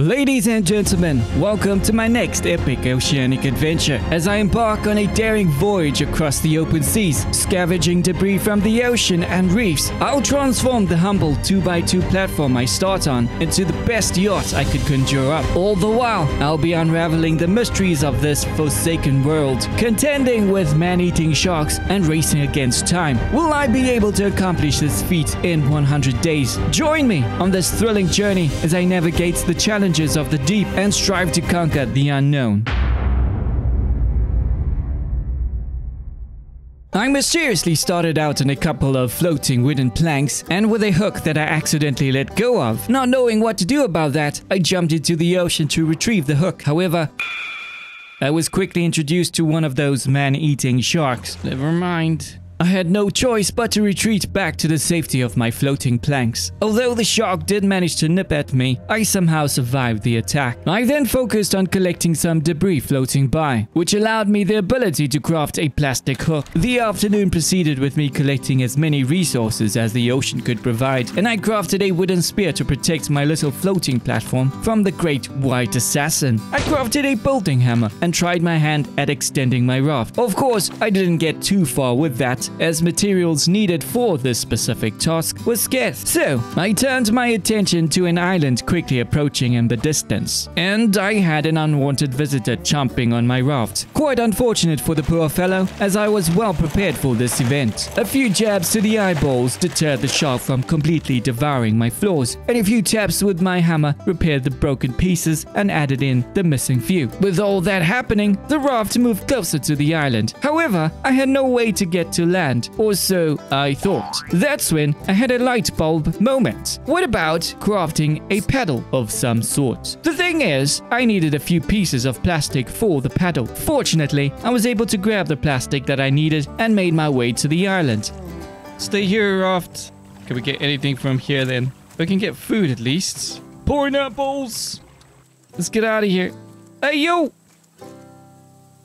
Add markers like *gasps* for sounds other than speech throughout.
Ladies and gentlemen, welcome to my next epic oceanic adventure as I embark on a daring voyage across the open seas, scavenging debris from the ocean and reefs. I'll transform the humble 2x2 platform I start on into the best yacht I could conjure up. All the while, I'll be unraveling the mysteries of this forsaken world, contending with man-eating sharks and racing against time. Will I be able to accomplish this feat in 100 days? Join me on this thrilling journey as I navigate the challenges of the deep and strive to conquer the unknown. I mysteriously started out on a couple of floating wooden planks and with a hook that I accidentally let go of. Not knowing what to do about that, I jumped into the ocean to retrieve the hook. However, I was quickly introduced to one of those man-eating sharks. Never mind. I had no choice but to retreat back to the safety of my floating planks. Although the shark did manage to nip at me, I somehow survived the attack. I then focused on collecting some debris floating by, which allowed me the ability to craft a plastic hook. The afternoon proceeded with me collecting as many resources as the ocean could provide, and I crafted a wooden spear to protect my little floating platform from the great white assassin. I crafted a building hammer and tried my hand at extending my raft. Of course, I didn't get too far with that, as materials needed for this specific task were scarce. So, I turned my attention to an island quickly approaching in the distance, and I had an unwanted visitor chomping on my raft. Quite unfortunate for the poor fellow, as I was well prepared for this event. A few jabs to the eyeballs deterred the shark from completely devouring my floors, and a few taps with my hammer repaired the broken pieces and added in the missing few. With all that happening, the raft moved closer to the island. However, I had no way to get to land land, or so I thought. That's when I had a light bulb moment. What about crafting a paddle of some sort? The thing is, I needed a few pieces of plastic for the paddle. Fortunately, I was able to grab the plastic that I needed and made my way to the island. Stay here, Raft. Can we get anything from here then? We can get food at least. Pineapples! Let's get out of here. Hey, yo!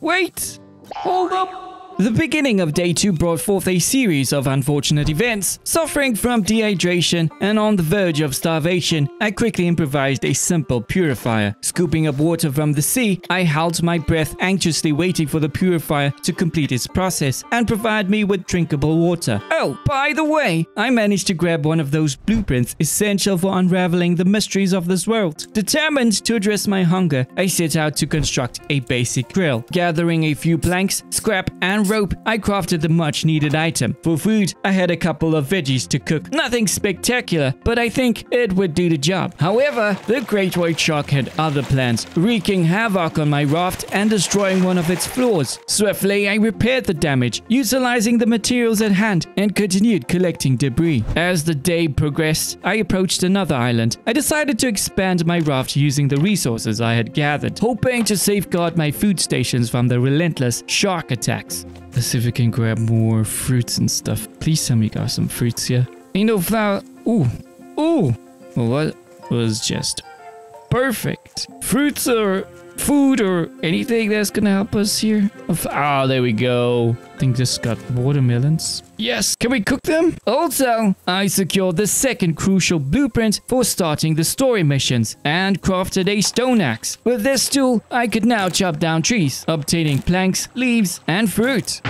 Wait! Hold up! The beginning of day 2 brought forth a series of unfortunate events. Suffering from dehydration and on the verge of starvation, I quickly improvised a simple purifier. Scooping up water from the sea, I held my breath anxiously waiting for the purifier to complete its process and provide me with drinkable water. Oh, by the way, I managed to grab one of those blueprints essential for unraveling the mysteries of this world. Determined to address my hunger, I set out to construct a basic grill. Gathering a few planks, scrap, and rope, I crafted the much needed item. For food, I had a couple of veggies to cook. Nothing spectacular, but I think it would do the job. However, the great white shark had other plans, wreaking havoc on my raft and destroying one of its floors. Swiftly, I repaired the damage, utilizing the materials at hand, and continued collecting debris. As the day progressed, I approached another island. I decided to expand my raft using the resources I had gathered, hoping to safeguard my food stations from the relentless shark attacks. Let's see if we can grab more fruits and stuff. Please tell me got some fruits here. Ain't no flower. Ooh. Ooh. Well, what was just perfect. Fruits or food or anything that's gonna help us here. Ah, oh, there we go. I think this got watermelons. Yes, can we cook them? Also, I secured the second crucial blueprint for starting the story missions and crafted a stone axe. With this tool, I could now chop down trees, obtaining planks, leaves, and fruit.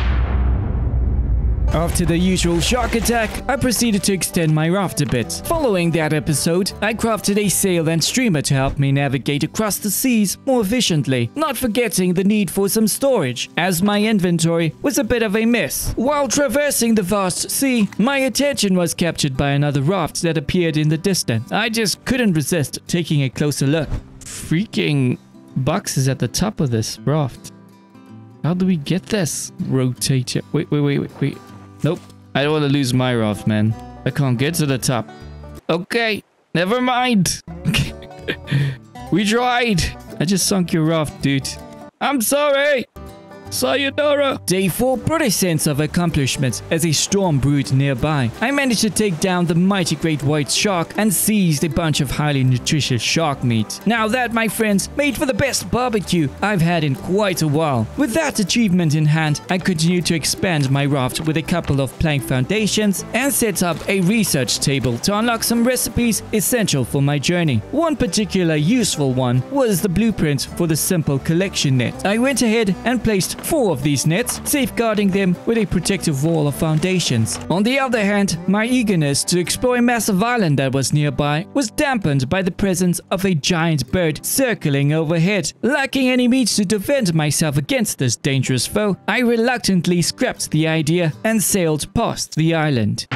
After the usual shark attack, I proceeded to extend my raft a bit. Following that episode, I crafted a sail and streamer to help me navigate across the seas more efficiently, not forgetting the need for some storage, as my inventory was a bit of a mess. While traversing the vast sea, my attention was captured by another raft that appeared in the distance. I just couldn't resist taking a closer look. Freaking boxes at the top of this raft. How do we get this? Rotate it. Wait, wait, wait, wait, wait. Nope. I don't want to lose my raft, man. I can't get to the top. Okay. Never mind. *laughs* we tried. I just sunk your raft, dude. I'm sorry. Sayonara. Day 4 brought a sense of accomplishment as a storm brewed nearby. I managed to take down the mighty great white shark and seized a bunch of highly nutritious shark meat. Now that, my friends, made for the best barbecue I've had in quite a while. With that achievement in hand, I continued to expand my raft with a couple of plank foundations and set up a research table to unlock some recipes essential for my journey. One particular useful one was the blueprint for the simple collection net. I went ahead and placed four of these nets, safeguarding them with a protective wall of foundations. On the other hand, my eagerness to explore a massive island that was nearby was dampened by the presence of a giant bird circling overhead. Lacking any means to defend myself against this dangerous foe, I reluctantly scrapped the idea and sailed past the island.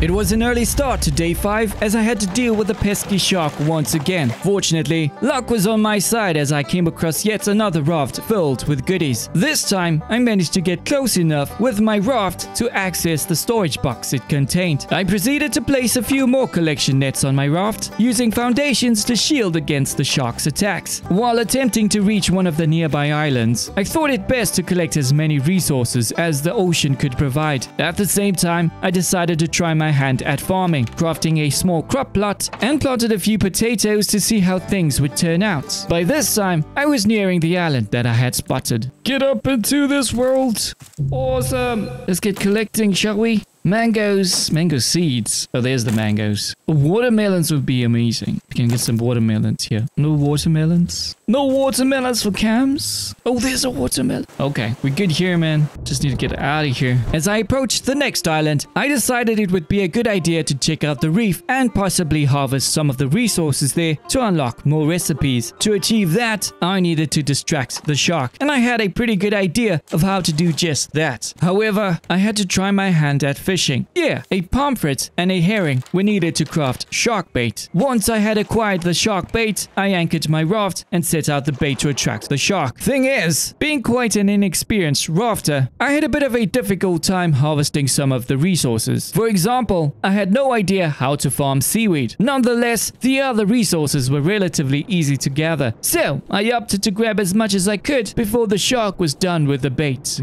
It was an early start to day 5 as I had to deal with the pesky shark once again. Fortunately, luck was on my side as I came across yet another raft filled with goodies. This time, I managed to get close enough with my raft to access the storage box it contained. I proceeded to place a few more collection nets on my raft, using foundations to shield against the shark's attacks. While attempting to reach one of the nearby islands, I thought it best to collect as many resources as the ocean could provide. At the same time, I decided to try my hand at farming, crafting a small crop plot and planted a few potatoes to see how things would turn out. By this time, I was nearing the island that I had spotted. Get up into this world. Awesome. Let's get collecting, shall we? Mangoes, mango seeds. Oh, there's the mangoes. Watermelons would be amazing. We can get some watermelons here. No watermelons? No watermelons for Kamz? Oh, there's a watermelon. Okay, we're good here, man. Just need to get out of here. As I approached the next island, I decided it would be a good idea to check out the reef and possibly harvest some of the resources there to unlock more recipes. To achieve that, I needed to distract the shark, and I had a pretty good idea of how to do just that. However, I had to try my hand at fishing. Yeah, a pomfret and a herring were needed to craft shark bait. Once I had acquired the shark bait, I anchored my raft and set out the bait to attract the shark. Thing is, being quite an inexperienced rafter, I had a bit of a difficult time harvesting some of the resources. For example, I had no idea how to farm seaweed. Nonetheless, the other resources were relatively easy to gather. So, I opted to grab as much as I could before the shark was done with the bait.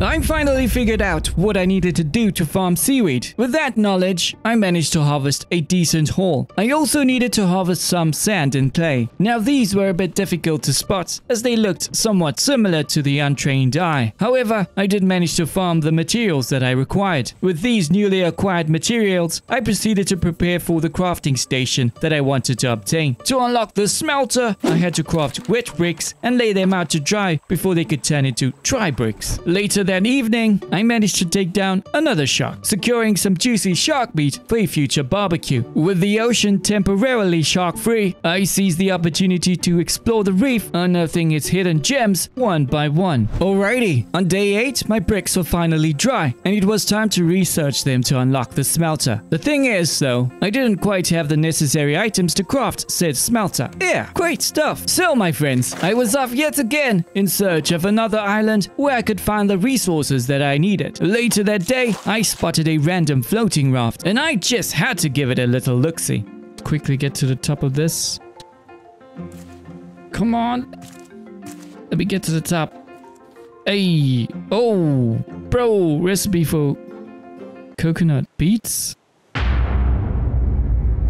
I finally figured out what I needed to do to farm seaweed. With that knowledge, I managed to harvest a decent haul. I also needed to harvest some sand and clay. Now these were a bit difficult to spot as they looked somewhat similar to the untrained eye. However, I did manage to farm the materials that I required. With these newly acquired materials, I proceeded to prepare for the crafting station that I wanted to obtain. To unlock the smelter, I had to craft wet bricks and lay them out to dry before they could turn into dry bricks. Later that evening, I managed to take down another shark, securing some juicy shark meat for a future barbecue. With the ocean temporarily shark-free, I seized the opportunity to explore the reef, unearthing its hidden gems one by one. Alrighty, on day 8, my bricks were finally dry, and it was time to research them to unlock the smelter. The thing is, though, I didn't quite have the necessary items to craft said smelter. Yeah, great stuff. So, my friends, I was off yet again in search of another island where I could find the resources that I needed. Later that day, I spotted a random floating raft, and I just had to give it a little look-see. Quickly get to the top of this. Come on. Let me get to the top. Hey, oh, bro, recipe for coconut beets?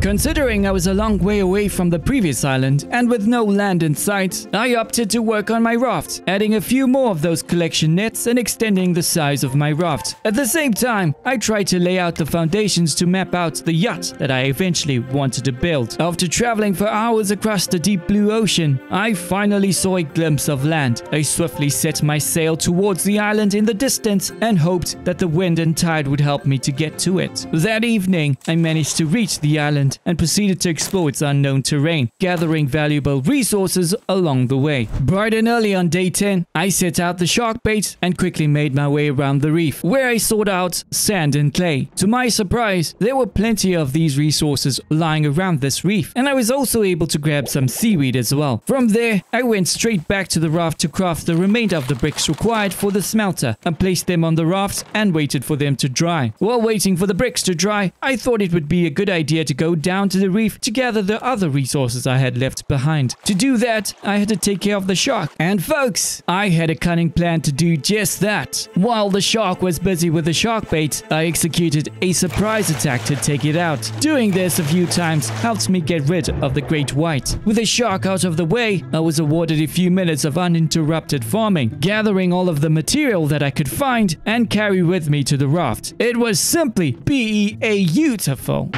Considering I was a long way away from the previous island and with no land in sight, I opted to work on my raft, adding a few more of those collection nets and extending the size of my raft. At the same time, I tried to lay out the foundations to map out the yacht that I eventually wanted to build. After traveling for hours across the deep blue ocean, I finally saw a glimpse of land. I swiftly set my sail towards the island in the distance and hoped that the wind and tide would help me to get to it. That evening, I managed to reach the island and proceeded to explore its unknown terrain, gathering valuable resources along the way. Bright and early on day 10, I set out the shark bait and quickly made my way around the reef, where I sought out sand and clay. To my surprise, there were plenty of these resources lying around this reef, and I was also able to grab some seaweed as well. From there, I went straight back to the raft to craft the remainder of the bricks required for the smelter, and placed them on the raft and waited for them to dry. While waiting for the bricks to dry, I thought it would be a good idea to go down to the reef to gather the other resources I had left behind. To do that, I had to take care of the shark. And folks, I had a cunning plan to do just that. While the shark was busy with the shark bait, I executed a surprise attack to take it out. Doing this a few times helped me get rid of the great white. With the shark out of the way, I was awarded a few minutes of uninterrupted farming, gathering all of the material that I could find and carry with me to the raft. It was simply beautiful.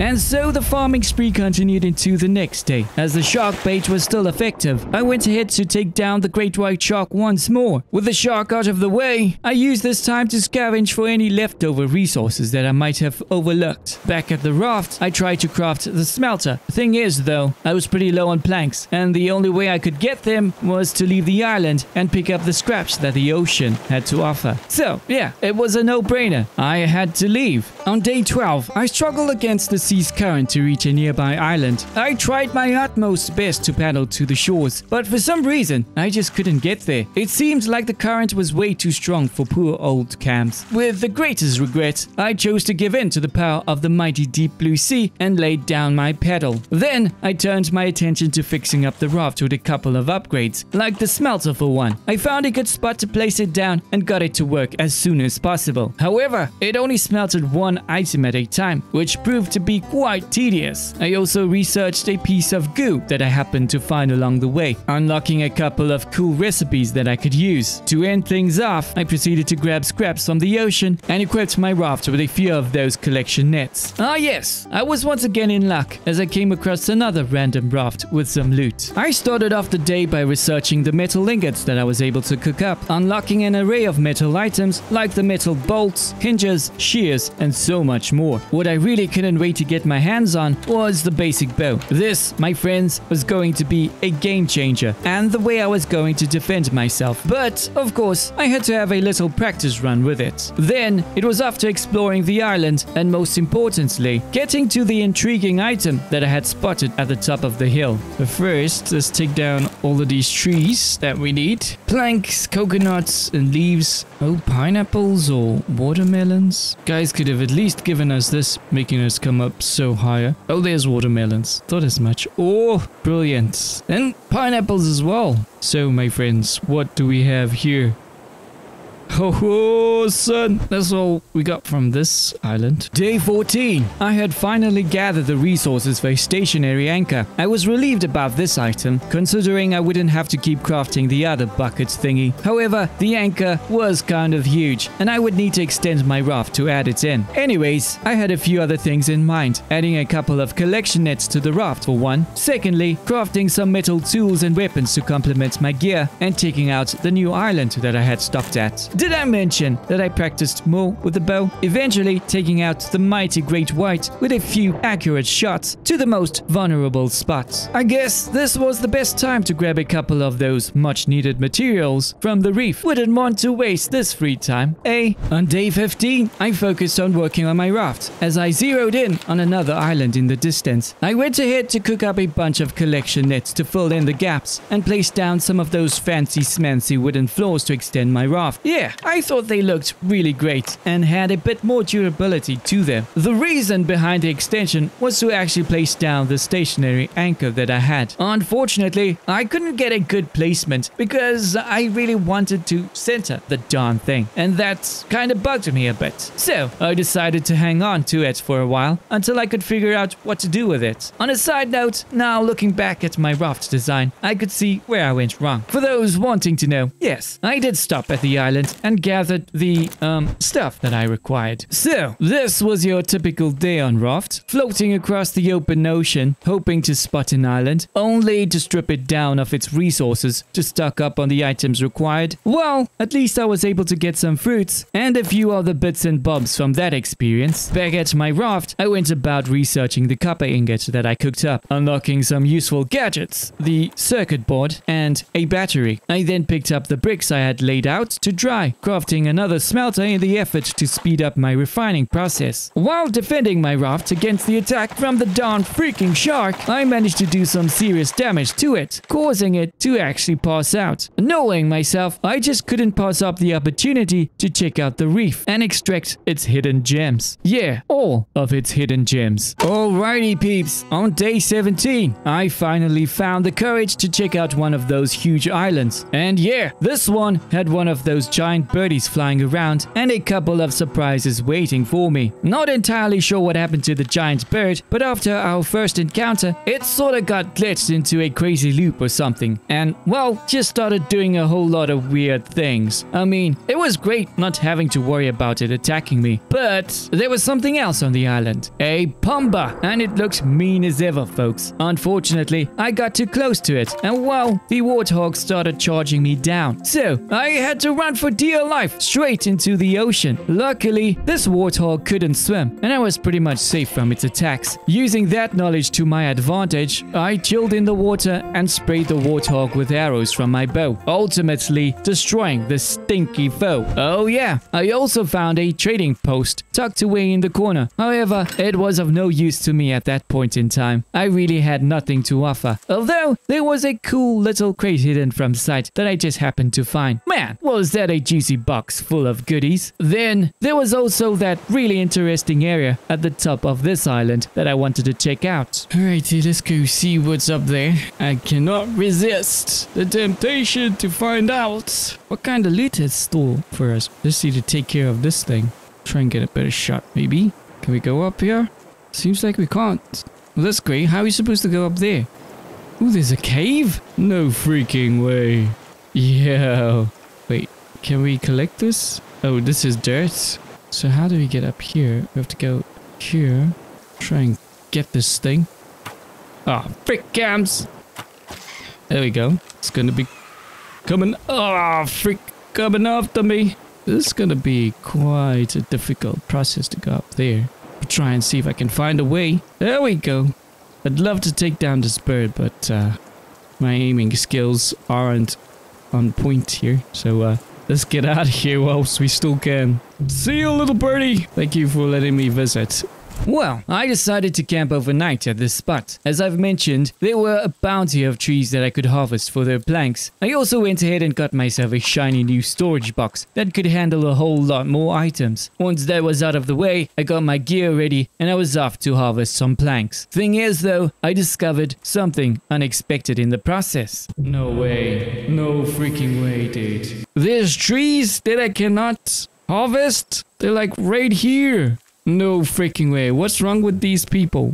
And so the farming spree continued into the next day. As the shark bait was still effective, I went ahead to take down the great white shark once more. With the shark out of the way, I used this time to scavenge for any leftover resources that I might have overlooked. Back at the raft, I tried to craft the smelter. Thing is, though, I was pretty low on planks, and the only way I could get them was to leave the island and pick up the scraps that the ocean had to offer. So, yeah, it was a no-brainer. I had to leave. On day 12, I struggled against the sea's current to reach a nearby island. I tried my utmost best to paddle to the shores, but for some reason, I just couldn't get there. It seemed like the current was way too strong for poor old Kamz. With the greatest regret, I chose to give in to the power of the mighty deep blue sea and laid down my paddle. Then, I turned my attention to fixing up the raft with a couple of upgrades, like the smelter for one. I found a good spot to place it down and got it to work as soon as possible. However, it only smelted one item at a time, which proved to be quite tedious. I also researched a piece of goo that I happened to find along the way, unlocking a couple of cool recipes that I could use. To end things off, I proceeded to grab scraps from the ocean and equipped my raft with a few of those collection nets. Ah yes, I was once again in luck as I came across another random raft with some loot. I started off the day by researching the metal ingots that I was able to cook up, unlocking an array of metal items like the metal bolts, hinges, shears, and so much more. What I really couldn't wait to get my hands on was the basic bow. This, my friends, was going to be a game changer and the way I was going to defend myself. But, of course, I had to have a little practice run with it. Then, it was after exploring the island and most importantly, getting to the intriguing item that I had spotted at the top of the hill. But first, let's take down all of these trees that we need. Planks, coconuts, and leaves. Oh, pineapples or watermelons? Guys could have at least given us this, making us come up so higher. Oh, there's watermelons. Thought as much. Oh, brilliant. And pineapples as well. So, my friends, what do we have here? Oh, son, that's all we got from this island. Day 14. I had finally gathered the resources for a stationary anchor. I was relieved about this item, considering I wouldn't have to keep crafting the other buckets thingy. However, the anchor was kind of huge, and I would need to extend my raft to add it in. Anyways, I had a few other things in mind, adding a couple of collection nets to the raft for one. Secondly, crafting some metal tools and weapons to complement my gear, and taking out the new island that I had stopped at. Did I mention that I practiced more with the bow, eventually taking out the mighty great white with a few accurate shots to the most vulnerable spots? I guess this was the best time to grab a couple of those much needed materials from the reef. Wouldn't want to waste this free time, eh? On day 15, I focused on working on my raft as I zeroed in on another island in the distance. I went ahead to cook up a bunch of collection nets to fill in the gaps and place down some of those fancy smancy wooden floors to extend my raft. Yeah, I thought they looked really great and had a bit more durability to them. The reason behind the extension was to actually place down the stationary anchor that I had. Unfortunately, I couldn't get a good placement because I really wanted to center the darn thing and that kind of bugged me a bit. So I decided to hang on to it for a while until I could figure out what to do with it. On a side note, now looking back at my raft design, I could see where I went wrong. For those wanting to know, yes, I did stop at the island and gathered the um, stuff that I required. So, this was your typical day on Raft, floating across the open ocean, hoping to spot an island, only to strip it down of its resources to stock up on the items required. Well, at least I was able to get some fruits and a few other bits and bobs from that experience. Back at my raft, I went about researching the copper ingot that I cooked up, unlocking some useful gadgets, the circuit board, and a battery. I then picked up the bricks I had laid out to dry crafting another smelter in the effort to speed up my refining process. While defending my raft against the attack from the darn freaking shark, I managed to do some serious damage to it, causing it to actually pass out. Knowing myself, I just couldn't pass up the opportunity to check out the reef and extract its hidden gems. Yeah, all of its hidden gems. Alrighty peeps, on day 17, I finally found the courage to check out one of those huge islands. And yeah, this one had one of those giant birdies flying around and a couple of surprises waiting for me. Not entirely sure what happened to the giant bird, but after our first encounter, it sorta got glitched into a crazy loop or something. And well, just started doing a whole lot of weird things. I mean, it was great not having to worry about it attacking me, but there was something else on the island. A pumba, and it looked mean as ever, folks. Unfortunately, I got too close to it, and well, the warthog started charging me down. So, I had to run for dear life straight into the ocean. Luckily, this warthog couldn't swim, and I was pretty much safe from its attacks. Using that knowledge to my advantage, I chilled in the water and sprayed the warthog with arrows from my bow, ultimately destroying the stinky foe. Oh yeah, I also found a trading post tucked away in the corner. However, it was of no use to me at that point in time. I really had nothing to offer. Although, there was a cool little crate hidden from sight that I just happened to find. Man, was that a juicy box full of goodies. Then, there was also that really interesting area at the top of this island that I wanted to check out. Alrighty, let's go see what's up there. I cannot resist the temptation to find out what kind of loot is stored for us. Just need to take care of this thing. Try and get a better shot, maybe. Can we go up here? Seems like we can't. Well, that's great. How are we supposed to go up there? Ooh, there's a cave? No freaking way. Yeah. Can we collect this? Oh, this is dirt. So how do we get up here? We have to go here. Try and get this thing. Ah, oh, frick Kamz. There we go. It's gonna be coming. Ah, oh, frick, coming after me. This is gonna be quite a difficult process to go up there. I'll try and see if I can find a way. There we go. I'd love to take down this bird, but uh, my aiming skills aren't on point here. So uh, let's get out of here whilst we still can. See you, little birdie. Thank you for letting me visit. Well, I decided to camp overnight at this spot. As I've mentioned, there were a bounty of trees that I could harvest for their planks. I also went ahead and got myself a shiny new storage box that could handle a whole lot more items. Once that was out of the way, I got my gear ready and I was off to harvest some planks. Thing is though, I discovered something unexpected in the process. No way. No freaking way, dude. There's trees that I cannot harvest? They're like right here. No freaking way. What's wrong with these people?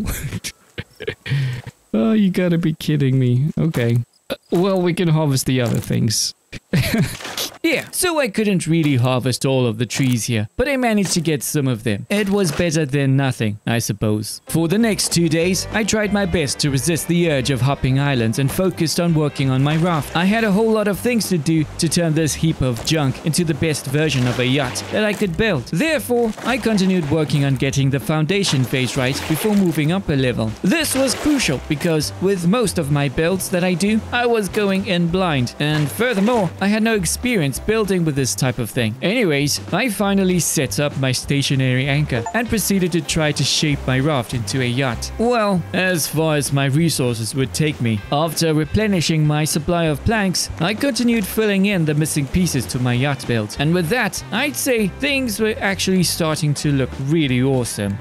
*laughs* oh, you gotta be kidding me. Okay. Uh, well, we can harvest the other things. *laughs* yeah, so I couldn't really harvest all of the trees here, but I managed to get some of them. It was better than nothing, I suppose. For the next two days, I tried my best to resist the urge of hopping islands and focused on working on my raft. I had a whole lot of things to do to turn this heap of junk into the best version of a yacht that I could build. Therefore, I continued working on getting the foundation phase right before moving up a level. This was crucial because with most of my builds that I do, I was going in blind, and furthermore, I had no experience building with this type of thing. Anyways, I finally set up my stationary anchor and proceeded to try to shape my raft into a yacht. Well, as far as my resources would take me. After replenishing my supply of planks, I continued filling in the missing pieces to my yacht build. And with that, I'd say things were actually starting to look really awesome.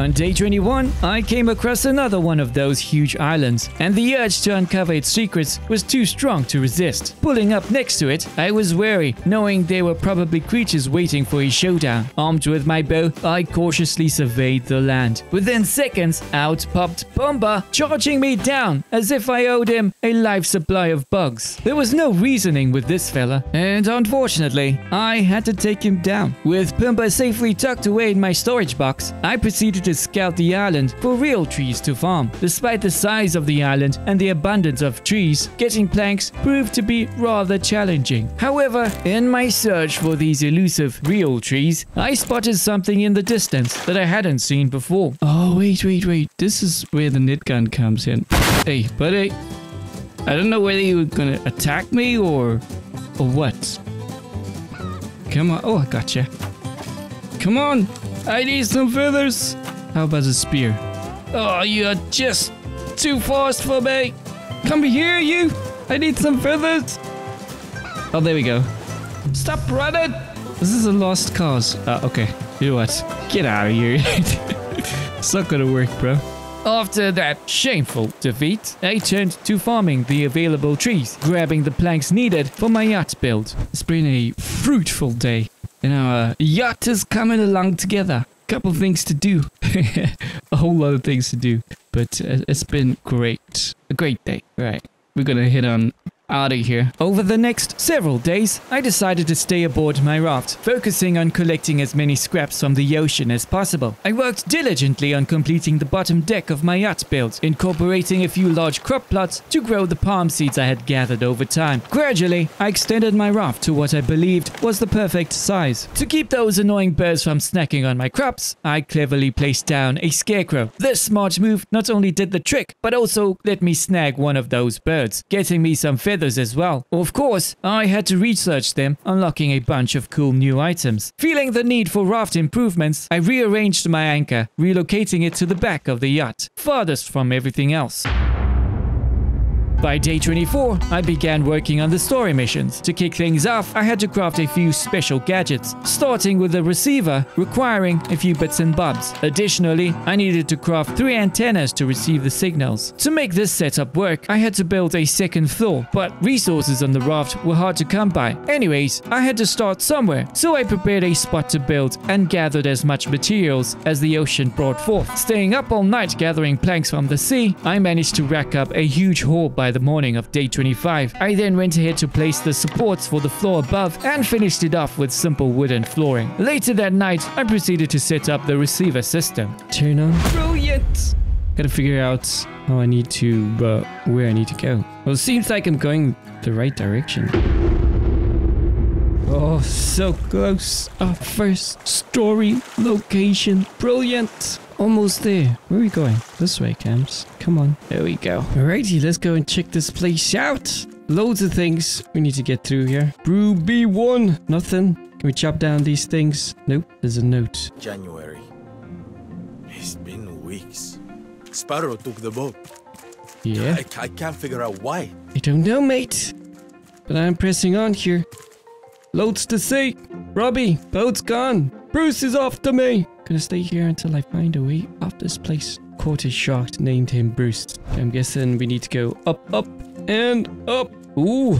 On day 21, I came across another one of those huge islands, and the urge to uncover its secrets was too strong to resist. Pulling up next to it, I was wary, knowing there were probably creatures waiting for a showdown. Armed with my bow, I cautiously surveyed the land. Within seconds, out popped Pumbaa, charging me down as if I owed him a life supply of bugs. There was no reasoning with this fella, and unfortunately, I had to take him down. With Pumbaa safely tucked away in my storage box, I proceeded to to scout the island for real trees to farm. Despite the size of the island and the abundance of trees, getting planks proved to be rather challenging. However, in my search for these elusive real trees, I spotted something in the distance that I hadn't seen before. Oh, wait, wait, wait. This is where the knit gun comes in. Hey, buddy. I don't know whether you were gonna attack me or... or what. Come on. Oh, I gotcha. Come on. I need some feathers. How about a spear? Oh, you're just too fast for me. Come here, you. I need some feathers. Oh, there we go. Stop running. This is a lost cause. Uh, okay. You know what? Get out of here. *laughs* it's not gonna work, bro. After that shameful defeat, I turned to farming the available trees, grabbing the planks needed for my yacht build. It's been a fruitful day, and our yacht is coming along together. Couple things to do, *laughs* a whole lot of things to do, but uh, it's been great. A great day. Right, we're gonna hit on out of here. Over the next several days, I decided to stay aboard my raft, focusing on collecting as many scraps from the ocean as possible. I worked diligently on completing the bottom deck of my yacht build, incorporating a few large crop plots to grow the palm seeds I had gathered over time. Gradually, I extended my raft to what I believed was the perfect size. To keep those annoying birds from snacking on my crops, I cleverly placed down a scarecrow. This smart move not only did the trick, but also let me snag one of those birds, getting me some feathers as well. Of course, I had to research them, unlocking a bunch of cool new items. Feeling the need for raft improvements, I rearranged my anchor, relocating it to the back of the yacht, farthest from everything else. By day 24, I began working on the story missions. To kick things off, I had to craft a few special gadgets, starting with a receiver requiring a few bits and bobs. Additionally, I needed to craft three antennas to receive the signals. To make this setup work, I had to build a second floor, but resources on the raft were hard to come by. Anyways, I had to start somewhere, so I prepared a spot to build and gathered as much materials as the ocean brought forth. Staying up all night gathering planks from the sea, I managed to rack up a huge haul by the morning of day 25. I then went ahead to place the supports for the floor above and finished it off with simple wooden flooring. Later that night, I proceeded to set up the receiver system. Turn on. Brilliant! Gotta figure out how I need to, uh, where I need to go. Well, it seems like I'm going the right direction. Oh, so close. Our first story location. Brilliant. Almost there. Where are we going? This way, Kamz. Come on. There we go. Alrighty, let's go and check this place out. Loads of things we need to get through here. Brew B1. Nothing. Can we chop down these things? Nope. There's a note. January. It's been weeks. Sparrow took the boat. Yeah. I, I can't figure out why. I don't know, mate. But I'm pressing on here. Loads to see. Robbie, boat's gone. Bruce is after me. Gonna stay here until I find a way off this place. Caught a shark named him Bruce. I'm guessing we need to go up, up, and up. Ooh,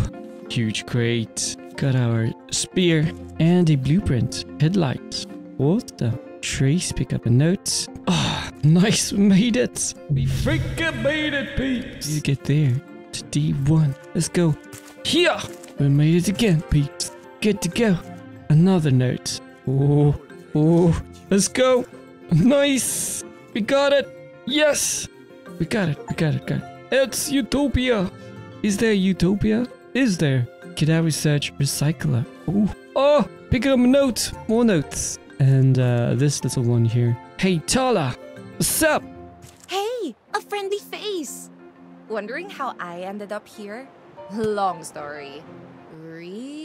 huge crate. Got our spear and a blueprint. Headlights. What the? Trace, pick up a note. Oh, nice, we made it. We freaking made it, peeps. You get there to D1. Let's go. Here. We made it again, Pete. Good to go. Another note. Oh, oh. Let's go. Nice. We got it. Yes. We got it. We got it. Got it. It's Utopia. Is there Utopia? Is there? I research recycler? Oh, oh, pick up a note. More notes. And uh, this little one here. Hey, Tala. What's up? Hey, a friendly face! Wondering how I ended up here? Long story. Really,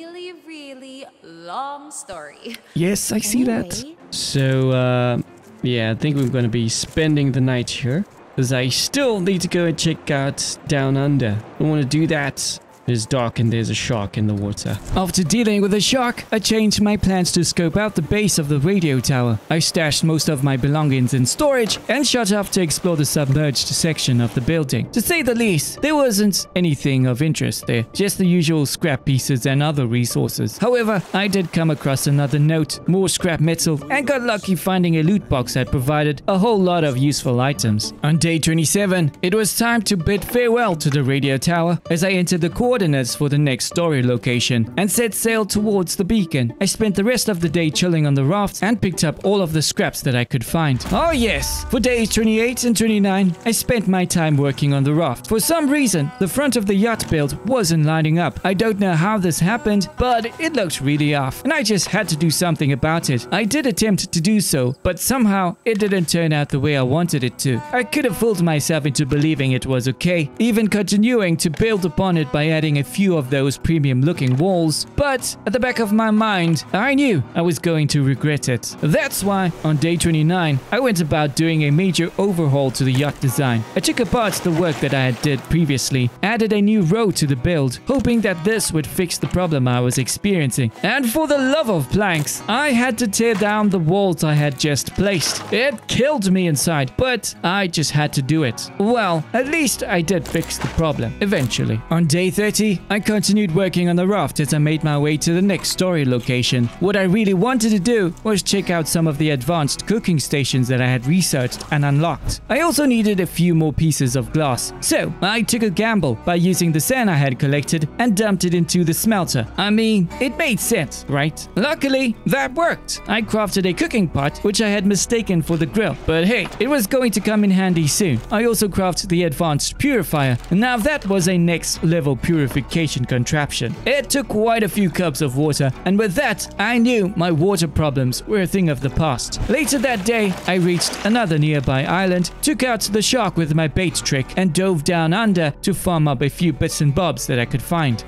really long story. Yes, I see that. So, uh, yeah, I think we're going to be spending the night here. Because I still need to go and check out Down Under. I want to do that. It's dark and there's a shark in the water. After dealing with the shark, I changed my plans to scope out the base of the radio tower. I stashed most of my belongings in storage and shut off to explore the submerged section of the building. To say the least, there wasn't anything of interest there, just the usual scrap pieces and other resources. However, I did come across another note, more scrap metal, and got lucky finding a loot box that provided a whole lot of useful items. On day 27, it was time to bid farewell to the radio tower as I entered the coordinates for the next story location and set sail towards the beacon. I spent the rest of the day chilling on the raft and picked up all of the scraps that I could find. Oh yes, for days 28 and 29, I spent my time working on the raft. For some reason, the front of the yacht build wasn't lining up. I don't know how this happened, but it looked really off, and I just had to do something about it. I did attempt to do so, but somehow it didn't turn out the way I wanted it to. I could have fooled myself into believing it was okay, even continuing to build upon it by adding adding a few of those premium looking walls, but at the back of my mind, I knew I was going to regret it. That's why, on day 29, I went about doing a major overhaul to the yacht design. I took apart the work that I had did previously, added a new row to the build, hoping that this would fix the problem I was experiencing. And for the love of planks, I had to tear down the walls I had just placed. It killed me inside, but I just had to do it. Well, at least I did fix the problem, eventually. On day 30, I continued working on the raft as I made my way to the next story location. What I really wanted to do was check out some of the advanced cooking stations that I had researched and unlocked. I also needed a few more pieces of glass, so I took a gamble by using the sand I had collected and dumped it into the smelter. I mean, it made sense, right? Luckily, that worked. I crafted a cooking pot, which I had mistaken for the grill. But hey, it was going to come in handy soon. I also crafted the advanced purifier. Now that was a next level purification contraption. It took quite a few cups of water, and with that, I knew my water problems were a thing of the past. Later that day, I reached another nearby island, took out the shark with my bait trick, and dove down under to farm up a few bits and bobs that I could find.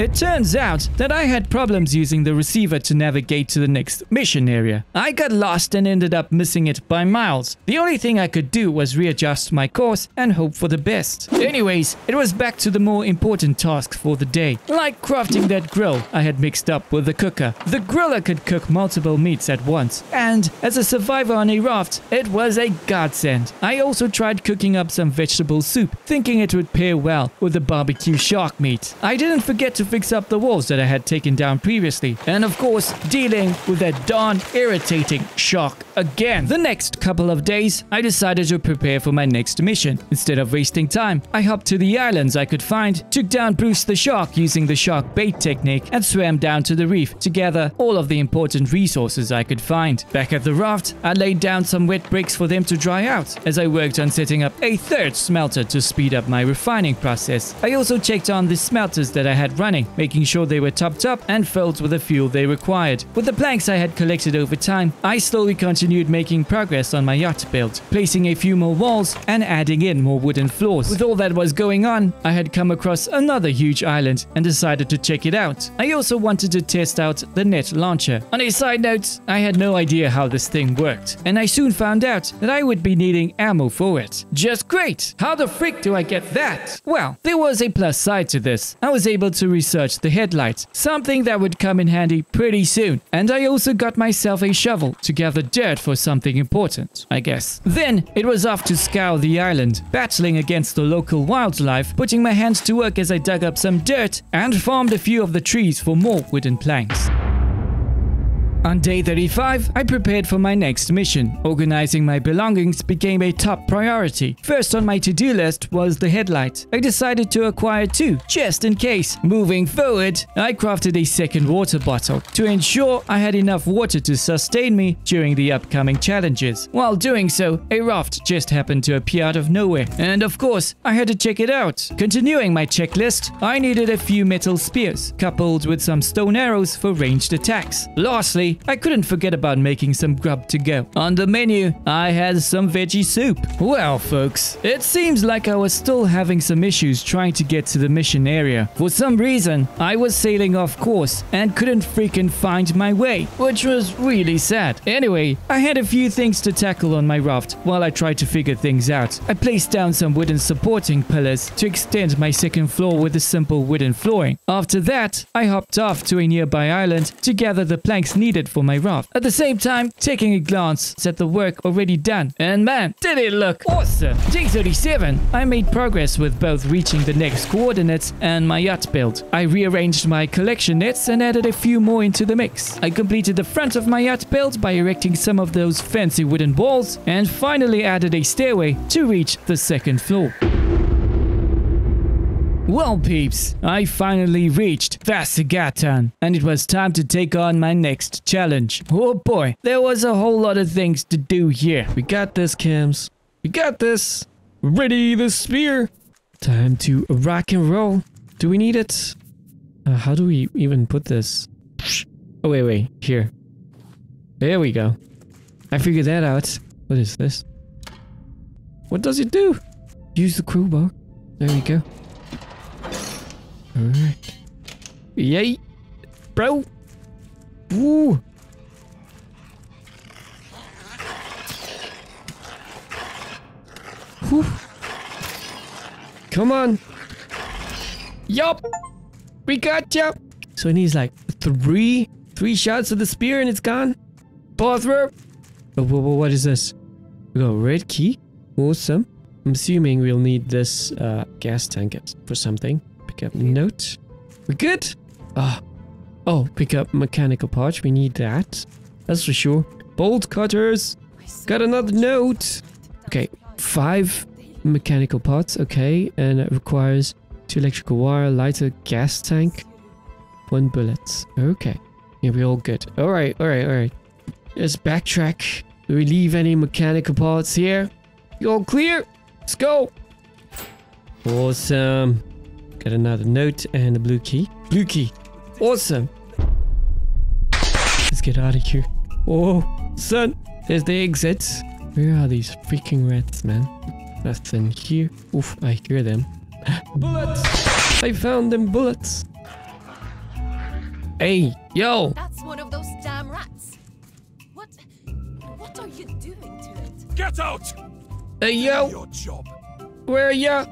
It turns out that I had problems using the receiver to navigate to the next mission area. I got lost and ended up missing it by miles. The only thing I could do was readjust my course and hope for the best. Anyways, it was back to the more important tasks for the day, like crafting that grill I had mixed up with the cooker. The griller could cook multiple meats at once, and as a survivor on a raft, it was a godsend. I also tried cooking up some vegetable soup, thinking it would pair well with the barbecue shark meat. I didn't forget to fix up the walls that I had taken down previously. And of course, dealing with that darn irritating shark again. The next couple of days, I decided to prepare for my next mission. Instead of wasting time, I hopped to the islands I could find, took down Bruce the shark using the shark bait technique, and swam down to the reef to gather all of the important resources I could find. Back at the raft, I laid down some wet bricks for them to dry out as I worked on setting up a third smelter to speed up my refining process. I also checked on the smelters that I had running, making sure they were topped up and filled with the fuel they required. With the planks I had collected over time, I slowly continued making progress on my yacht build, placing a few more walls and adding in more wooden floors. With all that was going on, I had come across another huge island and decided to check it out. I also wanted to test out the net launcher. On a side note, I had no idea how this thing worked, and I soon found out that I would be needing ammo for it. Just great! How the frick do I get that? Well, there was a plus side to this. I was able to research the headlights, something that would come in handy pretty soon. And I also got myself a shovel to gather dirt for something important, I guess. Then it was off to scour the island, battling against the local wildlife, putting my hands to work as I dug up some dirt and farmed a few of the trees for more wooden planks. On day 35, I prepared for my next mission. Organizing my belongings became a top priority. First on my to-do list was the headlight. I decided to acquire two, just in case. Moving forward, I crafted a second water bottle to ensure I had enough water to sustain me during the upcoming challenges. While doing so, a raft just happened to appear out of nowhere. And of course, I had to check it out. Continuing my checklist, I needed a few metal spears, coupled with some stone arrows for ranged attacks. Lastly, I couldn't forget about making some grub to go. On the menu, I had some veggie soup. Well, folks, it seems like I was still having some issues trying to get to the mission area. For some reason, I was sailing off course and couldn't freaking find my way, which was really sad. Anyway, I had a few things to tackle on my raft while I tried to figure things out. I placed down some wooden supporting pillars to extend my second floor with a simple wooden flooring. After that, I hopped off to a nearby island to gather the planks needed for my raft. At the same time, taking a glance at the work already done. And man, did it look awesome! Day 37, I made progress with both reaching the next coordinates and my yacht build. I rearranged my collection nets and added a few more into the mix. I completed the front of my yacht build by erecting some of those fancy wooden walls and finally added a stairway to reach the second floor. Well, peeps, I finally reached Vasagatan, and it was time to take on my next challenge. Oh boy, there was a whole lot of things to do here. We got this, Kims. We got this. Ready the spear. Time to rock and roll. Do we need it? Uh, how do we even put this? Oh, wait, wait. Here. There we go. I figured that out. What is this? What does it do? Use the crowbar. There we go. Alright. Yay! Bro! Woo! Whew. Come on! Yup! We got ya! So it needs like three, three shots of the spear and it's gone. Through! Oh, what is this? We got a red key. Awesome. I'm assuming we'll need this uh, gas tank for something. Pick up note. We're good. Ah. Oh, pick up mechanical parts. We need that. That's for sure. Bolt cutters. Got another note. Okay, five mechanical parts. Okay, and it requires two electrical wire, lighter gas tank, one bullet. Okay, yeah, we're all good. All right, all right, all right. Let's backtrack. Do we leave any mechanical parts here? You all clear? Let's go. Awesome. Got another note and a blue key. Blue key. Awesome. Let's get out of here. Oh, son. There's the exit. Where are these freaking rats, man? Nothing here. Oof, I hear them. *gasps* bullets! I found them bullets. Hey, yo! That's one of those damn rats. What? What are you doing to it? Get out! Hey, yo! Your job. Where are ya?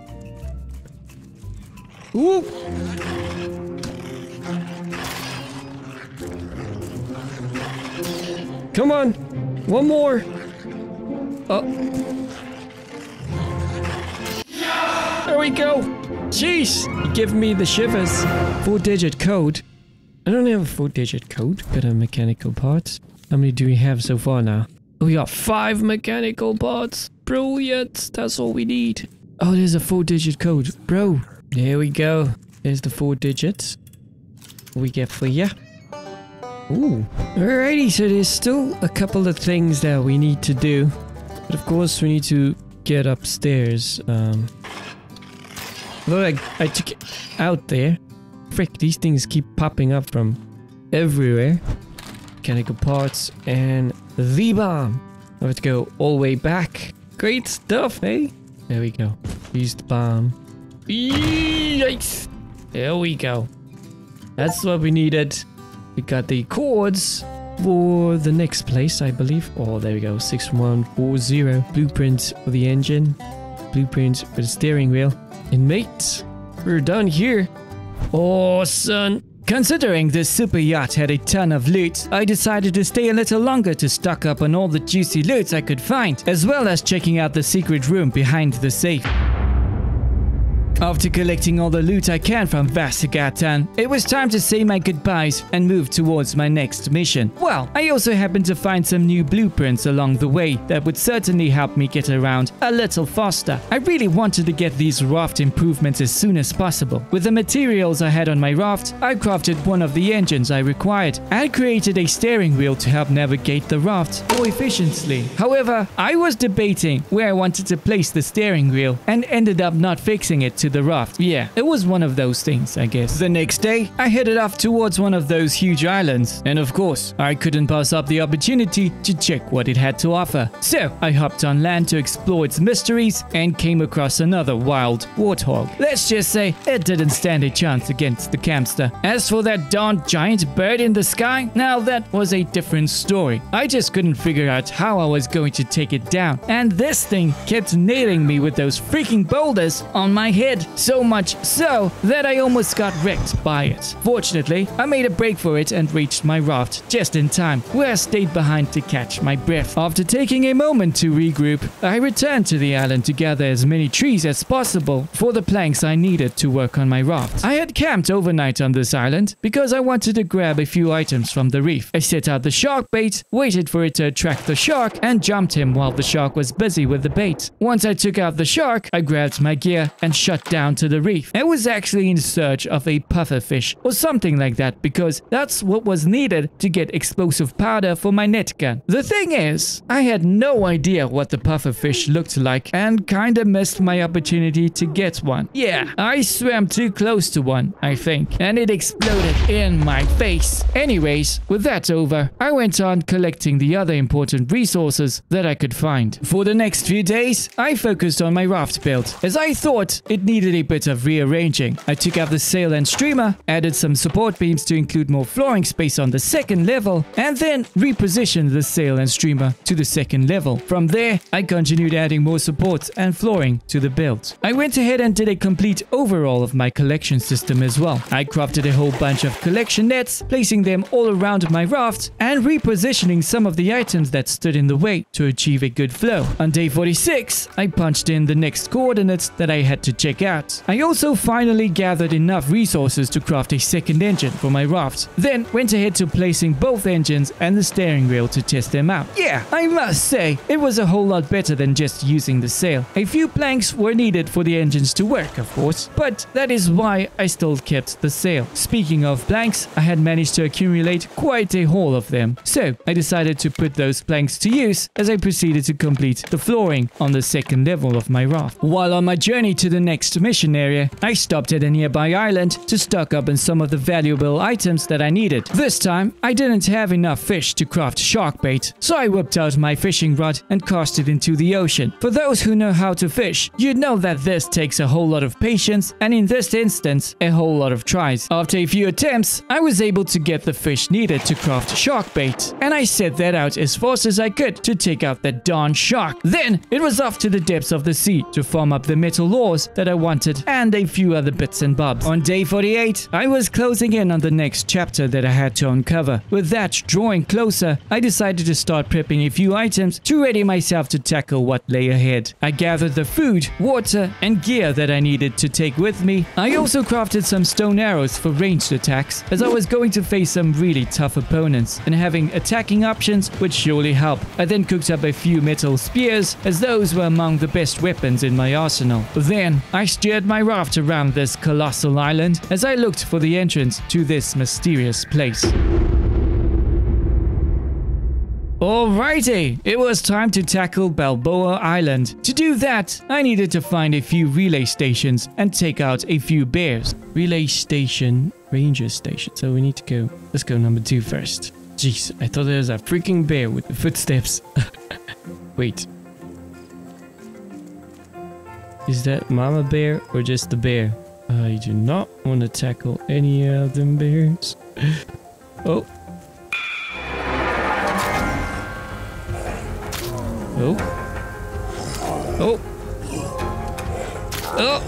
Come on! One more! Oh. There we go! Jeez! Give me the shivers. Four digit code. I don't have a four digit code. Got a mechanical parts. How many do we have so far now? We got five mechanical parts. Brilliant. That's all we need. Oh, there's a four digit code. Bro. There we go. There's the four digits. We get for ya? Ooh. Alrighty, so there's still a couple of things that we need to do. But of course, we need to get upstairs. Um, although I, I took it out there. Frick, these things keep popping up from everywhere. Mechanical parts and the bomb. I have to go all the way back. Great stuff, eh? There we go. Use the bomb. Yikes! There we go. That's what we needed. We got the cords for the next place, I believe. Oh, there we go. 6140. Blueprint for the engine. Blueprint for the steering wheel. And mate, we're done here. Awesome. Considering this super yacht had a ton of loot, I decided to stay a little longer to stock up on all the juicy loot I could find, as well as checking out the secret room behind the safe. After collecting all the loot I can from Vasagatan, it was time to say my goodbyes and move towards my next mission. Well, I also happened to find some new blueprints along the way that would certainly help me get around a little faster. I really wanted to get these raft improvements as soon as possible. With the materials I had on my raft, I crafted one of the engines I required and created a steering wheel to help navigate the raft more efficiently. However, I was debating where I wanted to place the steering wheel and ended up not fixing it to the raft. Yeah, it was one of those things, I guess. The next day, I headed off towards one of those huge islands. And of course, I couldn't pass up the opportunity to check what it had to offer. So, I hopped on land to explore its mysteries and came across another wild warthog. Let's just say it didn't stand a chance against the campster. As for that darn giant bird in the sky, now that was a different story. I just couldn't figure out how I was going to take it down. And this thing kept nailing me with those freaking boulders on my head. So much so that I almost got wrecked by it. Fortunately, I made a break for it and reached my raft just in time, where I stayed behind to catch my breath. After taking a moment to regroup, I returned to the island to gather as many trees as possible for the planks I needed to work on my raft. I had camped overnight on this island because I wanted to grab a few items from the reef. I set out the shark bait, waited for it to attract the shark, and jumped him while the shark was busy with the bait. Once I took out the shark, I grabbed my gear and shut down to the reef. I was actually in search of a pufferfish or something like that because that's what was needed to get explosive powder for my net gun. The thing is, I had no idea what the pufferfish looked like and kinda missed my opportunity to get one. Yeah, I swam too close to one, I think, and it exploded in my face. Anyways, with that over, I went on collecting the other important resources that I could find. For the next few days, I focused on my raft build, as I thought it needed needed a bit of rearranging. I took out the sail and streamer, added some support beams to include more flooring space on the second level, and then repositioned the sail and streamer to the second level. From there, I continued adding more support and flooring to the build. I went ahead and did a complete overhaul of my collection system as well. I crafted a whole bunch of collection nets, placing them all around my raft, and repositioning some of the items that stood in the way to achieve a good flow. On day 46, I punched in the next coordinates that I had to check out. I also finally gathered enough resources to craft a second engine for my raft, then went ahead to placing both engines and the steering wheel to test them out. Yeah, I must say, it was a whole lot better than just using the sail. A few planks were needed for the engines to work, of course, but that is why I still kept the sail. Speaking of planks, I had managed to accumulate quite a haul of them, so I decided to put those planks to use as I proceeded to complete the flooring on the second level of my raft. While on my journey to the next mission area, I stopped at a nearby island to stock up on some of the valuable items that I needed. This time, I didn't have enough fish to craft shark bait, so I whipped out my fishing rod and cast it into the ocean. For those who know how to fish, you'd know that this takes a whole lot of patience, and in this instance, a whole lot of tries. After a few attempts, I was able to get the fish needed to craft shark bait, and I set that out as fast as I could to take out that darn shark. Then, it was off to the depths of the sea to farm up the metal ores that I wanted and a few other bits and bobs. On day 48, I was closing in on the next chapter that I had to uncover. With that drawing closer, I decided to start prepping a few items to ready myself to tackle what lay ahead. I gathered the food, water, and gear that I needed to take with me. I also crafted some stone arrows for ranged attacks, as I was going to face some really tough opponents, and having attacking options would surely help. I then cooked up a few metal spears, as those were among the best weapons in my arsenal. Then, I steered my raft around this colossal island as I looked for the entrance to this mysterious place. Alrighty, it was time to tackle Balboa Island. To do that, I needed to find a few relay stations and take out a few bears. Relay station, ranger station. So we need to go, let's go number two first. Jeez, I thought there was a freaking bear with the footsteps. *laughs* Wait. Is that mama bear or just the bear? I do not want to tackle any of them bears. *laughs* oh. Oh. Oh. Oh.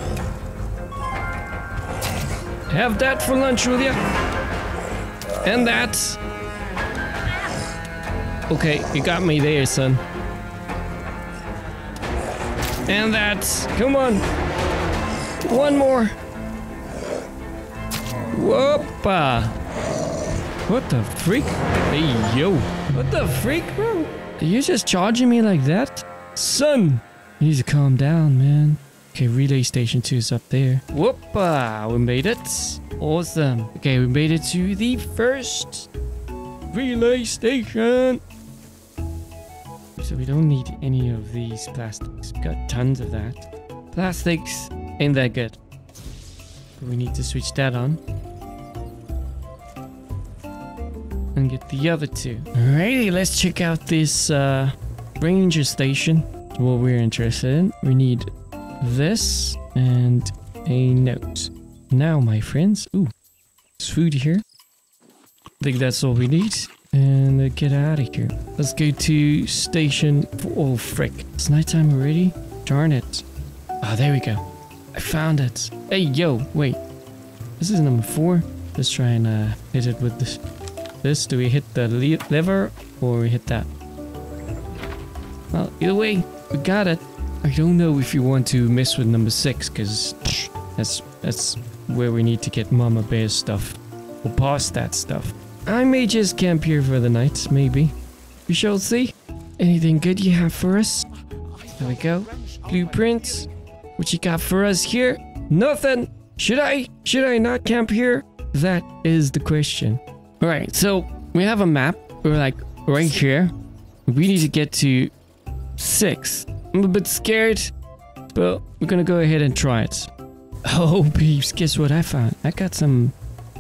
Have that for lunch, will ya? And that. Okay, you got me there, son. And that's... Come on. One more. Whoopa. What the freak? Hey, yo. What the freak, bro? Are you just charging me like that? Son! You need to calm down, man. Okay, relay station 2 is up there. Whoopa! We made it. Awesome. Okay, we made it to the first relay station. So we don't need any of these plastics. Got tons of that. Plastics ain't that good. But we need to switch that on. And get the other two. Alrighty, let's check out this uh, ranger station. What we're interested in. We need this and a note. Now, my friends. Ooh, there's food here. I think that's all we need. And uh, get out of here. Let's go to station. Oh, frick. It's nighttime already? Darn it. Ah, there we go. I found it. Hey, yo, wait. This is number four. Let's try and uh, hit it with this. This, do we hit the le lever or we hit that? Well, either way, we got it. I don't know if you want to mess with number six, because that's that's where we need to get Mama Bear's stuff. Or past that stuff. I may just camp here for the night, maybe. We shall see. Anything good you have for us? There we go. Blueprints. What you got for us here? Nothing. Should I? Should I not camp here? That is the question. Alright, so we have a map. We're like right here. We need to get to six. I'm a bit scared, but we're gonna go ahead and try it. *laughs* Oh, peeps, guess what I found? I got some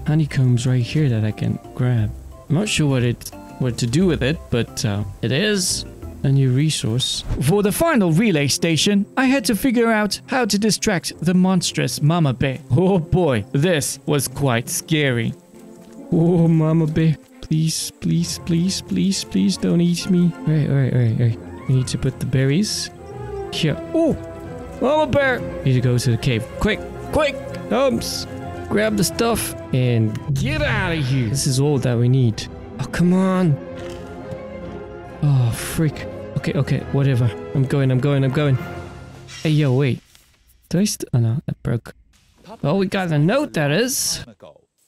honeycombs right here that I can grab. I'm not sure what it what to do with it, but uh, it is a new resource. For the final relay station, I had to figure out how to distract the monstrous Mama Bear. Oh boy, this was quite scary. Oh, Mama Bear. Please, please, please, please, please don't eat me. Alright, alright, alright, alright. We need to put the berries here. Oh! Mama Bear! Need to go to the cave. Quick, quick! Humps! Grab the stuff and get out of here. This is all that we need. Oh, come on. Oh, freak. Okay, okay, whatever. I'm going, I'm going, I'm going. Hey, yo, wait. Do I Oh, no, that broke. Oh, we got a note, that is.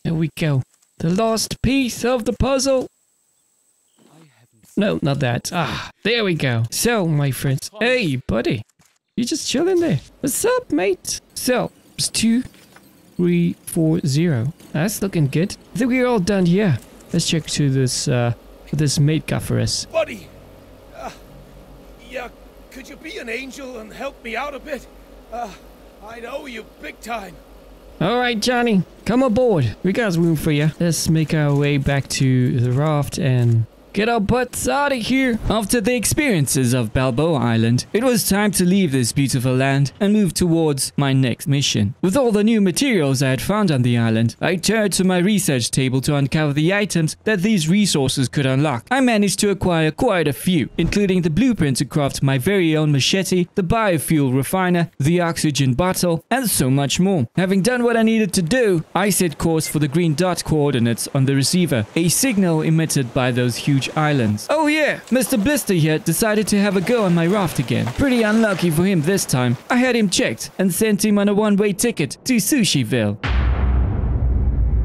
There we go. The last piece of the puzzle. No, not that. Ah, there we go. So, my friends. Hey, buddy. You just chilling there. What's up, mate? So, it's two, three, four, zero. That's looking good. I think we're all done here. Let's check to this, uh, this mate got for us. Buddy! Uh, yeah, could you be an angel and help me out a bit? Uh, I know you big time. All right, Johnny, come aboard. We got room for you. Let's make our way back to the raft and get our butts out of here. After the experiences of Balboa Island, it was time to leave this beautiful land and move towards my next mission. With all the new materials I had found on the island, I turned to my research table to uncover the items that these resources could unlock. I managed to acquire quite a few, including the blueprint to craft my very own machete, the biofuel refiner, the oxygen bottle, and so much more. Having done what I needed to do, I set course for the green dot coordinates on the receiver, a signal emitted by those huge islands. Oh yeah, Mr. Blister here decided to have a go on my raft again. Pretty unlucky for him this time. I had him checked and sent him on a one-way ticket to Sushiville.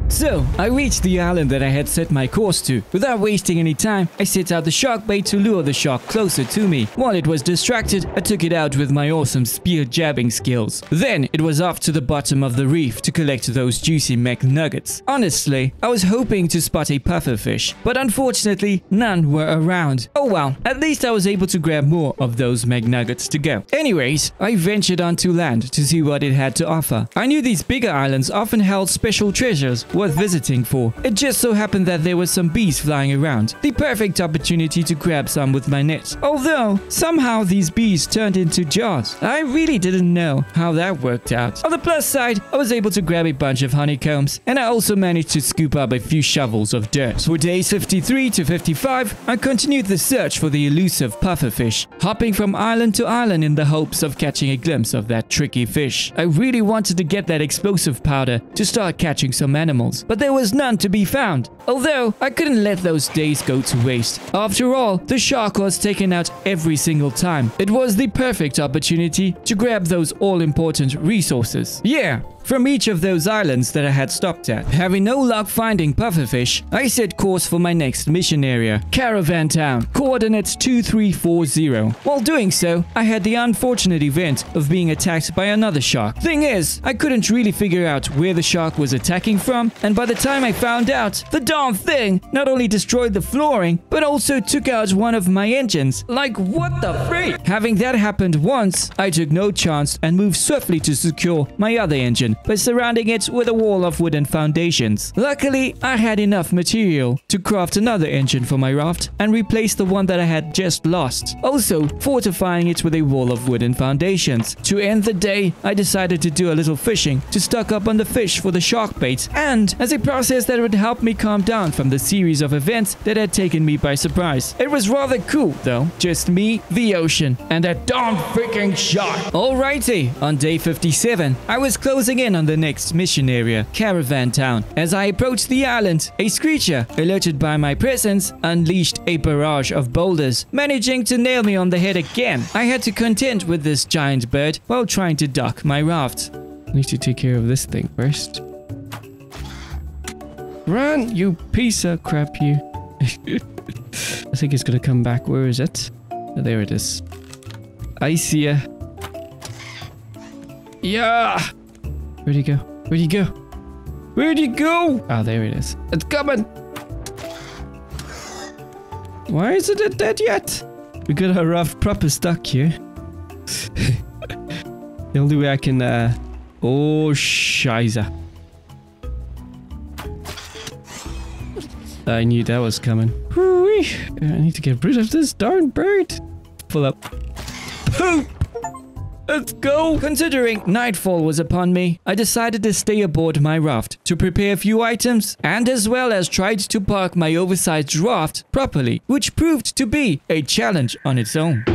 So, I reached the island that I had set my course to. Without wasting any time, I set out the shark bait to lure the shark closer to me. While it was distracted, I took it out with my awesome spear jabbing skills. Then, it was off to the bottom of the reef to collect those juicy mech nuggets. Honestly, I was hoping to spot a pufferfish, but unfortunately, none were around. Oh well, at least I was able to grab more of those meg nuggets to go. Anyways, I ventured onto land to see what it had to offer. I knew these bigger islands often held special treasures worth visiting for. It just so happened that there were some bees flying around. The perfect opportunity to grab some with my net. Although, somehow these bees turned into jaws. I really didn't know how that worked out. On the plus side, I was able to grab a bunch of honeycombs, and I also managed to scoop up a few shovels of dirt. For days 53 to 55, I continued the search for the elusive pufferfish, hopping from island to island in the hopes of catching a glimpse of that tricky fish. I really wanted to get that explosive powder to start catching some animals, but there was none to be found. Although, I couldn't let those days go to waste. After all, the shark was taken out every single time. It was the perfect opportunity to grab those all-important resources. Yeah, from each of those islands that I had stopped at. Having no luck finding pufferfish, I set course for my next mission area, Caravan Town, coordinates 2340. While doing so, I had the unfortunate event of being attacked by another shark. Thing is, I couldn't really figure out where the shark was attacking from, and by the time I found out, the darn thing not only destroyed the flooring, but also took out one of my engines. Like, what the freak? Having that happened once, I took no chance and moved swiftly to secure my other engine by surrounding it with a wall of wooden foundations. Luckily, I had enough material to craft another engine for my raft and replace the one that I had just lost. Also, fortifying it with a wall of wooden foundations. To end the day, I decided to do a little fishing to stock up on the fish for the shark bait and as a process that would help me calm down from the series of events that had taken me by surprise. It was rather cool though, just me, the ocean, and that darn freaking shark. Alrighty, on day 57, I was closing in on the next mission area, Caravan Town. As I approached the island, a screecher, alerted by my presence, unleashed a barrage of boulders, managing to nail me on the head again. I had to contend with this giant bird while trying to dock my raft. I need to take care of this thing first. Run, you piece of crap, you. *laughs* I think it's gonna come back. Where is it? Oh, there it is. I see ya. Yeah! Where'd he go? Where'd he go? Where'd he go? Ah, there it is. It's coming! Why isn't it dead yet? We got our rough proper stuck here. *laughs* the only way I can, uh... Oh, shiza. I knew that was coming. I need to get rid of this darn bird. pull up. Poop! Let's go! Considering nightfall was upon me, I decided to stay aboard my raft to prepare a few items and as well as tried to park my oversized raft properly, which proved to be a challenge on its own.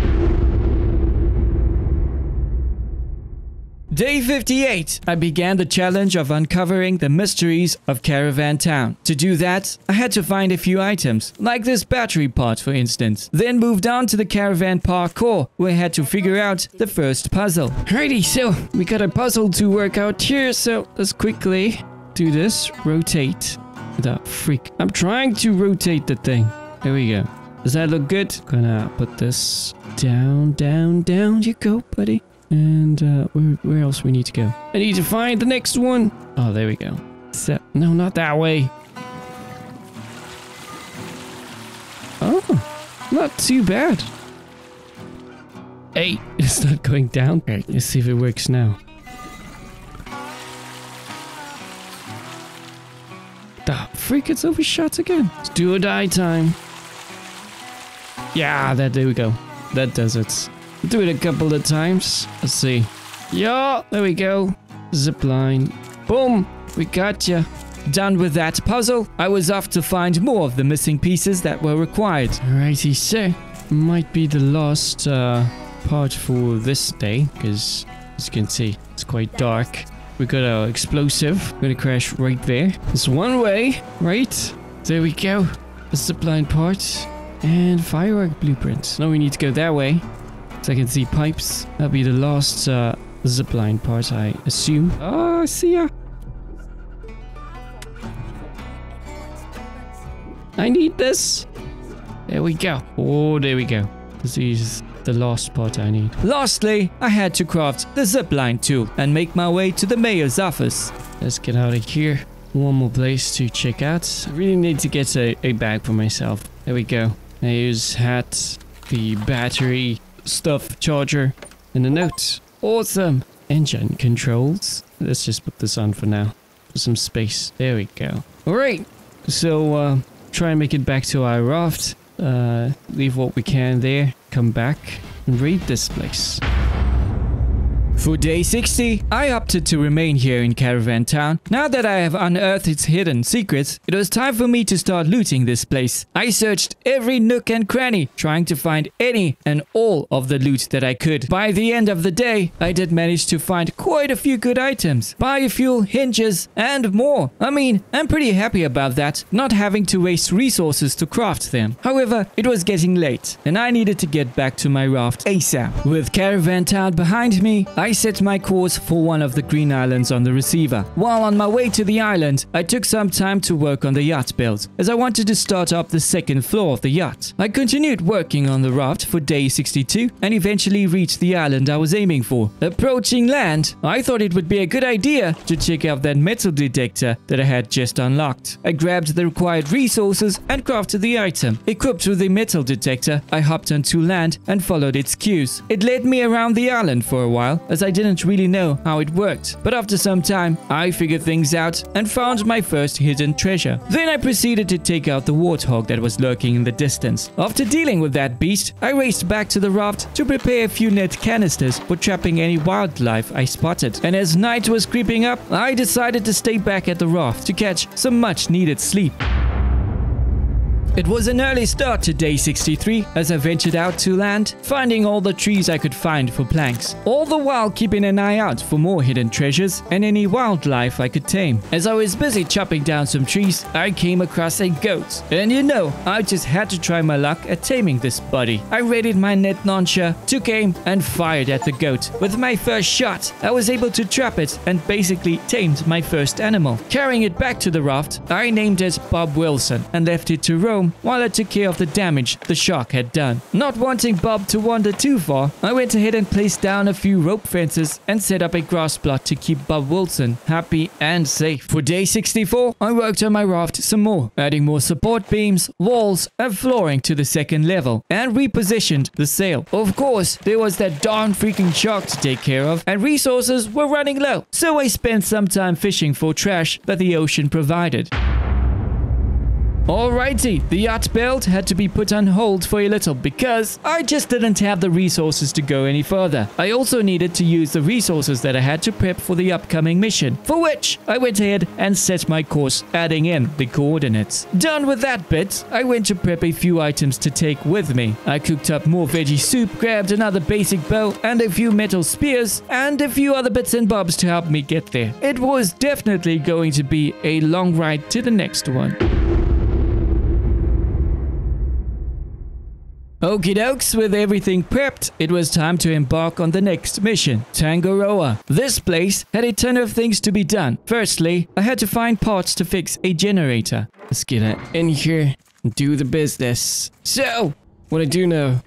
Day 58, I began the challenge of uncovering the mysteries of Caravan Town. To do that, I had to find a few items, like this battery part for instance. Then moved on to the Caravan Parkour, where I had to figure out the first puzzle. Alrighty, so we got a puzzle to work out here, so let's quickly do this. Rotate. The freak. I'm trying to rotate the thing. There we go. Does that look good? Gonna put this down, down, down you go, buddy. And uh, where, where else we need to go? I need to find the next one. Oh, there we go. So, no, not that way. Oh, not too bad. Hey, *laughs* it's not going down. Let's see if it works now. The freak, it's overshot again. It's do or die time. Yeah, that there we go. That does it. Do it a couple of times. Let's see. Yeah, there we go. Zip line. Boom, we got you. Done with that puzzle, I was off to find more of the missing pieces that were required. Alrighty, so might be the last uh, part for this day because as you can see, it's quite dark. We got our explosive. Gonna crash right there. It's one way, right? There we go. The zipline part and firework blueprint. Now we need to go that way. So I can see pipes. That'll be the last uh, zipline part, I assume. Oh, I see ya. I need this. There we go. Oh, there we go. This is the last part I need. Lastly, I had to craft the zipline tool and make my way to the mayor's office. Let's get out of here. One more place to check out. I really need to get a, a bag for myself. There we go. I use hat, the battery, stuff charger, and a note. Awesome. Engine controls. Let's just put this on for now. For some space. There we go. Alright. So, uh, try and make it back to our raft. Uh, leave what we can there. Come back and raid this place. For day 60, I opted to remain here in Caravan Town. Now that I have unearthed its hidden secrets, it was time for me to start looting this place. I searched every nook and cranny, trying to find any and all of the loot that I could. By the end of the day, I did manage to find quite a few good items, biofuel, hinges, and more. I mean, I'm pretty happy about that, not having to waste resources to craft them. However, it was getting late, and I needed to get back to my raft ASAP. With Caravan Town behind me, I set my course for one of the green islands on the receiver. While on my way to the island, I took some time to work on the yacht build, as I wanted to start up the second floor of the yacht. I continued working on the raft for day 62 and eventually reached the island I was aiming for. Approaching land, I thought it would be a good idea to check out that metal detector that I had just unlocked. I grabbed the required resources and crafted the item. Equipped with the metal detector, I hopped onto land and followed its cues. It led me around the island for a while, as I didn't really know how it worked. But after some time, I figured things out and found my first hidden treasure. Then I proceeded to take out the warthog that was lurking in the distance. After dealing with that beast, I raced back to the raft to prepare a few net canisters for trapping any wildlife I spotted. And as night was creeping up, I decided to stay back at the raft to catch some much needed sleep. It was an early start to day 63 as I ventured out to land, finding all the trees I could find for planks, all the while keeping an eye out for more hidden treasures and any wildlife I could tame. As I was busy chopping down some trees, I came across a goat. And you know, I just had to try my luck at taming this buddy. I raided my net launcher, took aim, and fired at the goat. With my first shot, I was able to trap it and basically tamed my first animal. Carrying it back to the raft, I named it Bob Wilson and left it to roam while I took care of the damage the shark had done. Not wanting Bob to wander too far, I went ahead and placed down a few rope fences and set up a grass plot to keep Bob Wilson happy and safe. For day 64, I worked on my raft some more, adding more support beams, walls, and flooring to the second level, and repositioned the sail. Of course, there was that darn freaking shark to take care of, and resources were running low, so I spent some time fishing for trash that the ocean provided. Alrighty, the yacht build had to be put on hold for a little because I just didn't have the resources to go any further. I also needed to use the resources that I had to prep for the upcoming mission, for which I went ahead and set my course, adding in the coordinates. Done with that bit, I went to prep a few items to take with me. I cooked up more veggie soup, grabbed another basic bow and a few metal spears, and a few other bits and bobs to help me get there. It was definitely going to be a long ride to the next one. Okie dokes, with everything prepped, it was time to embark on the next mission, Tangaroa. This place had a ton of things to be done. Firstly, I had to find parts to fix a generator. Let's get it in here and do the business. So, what I do know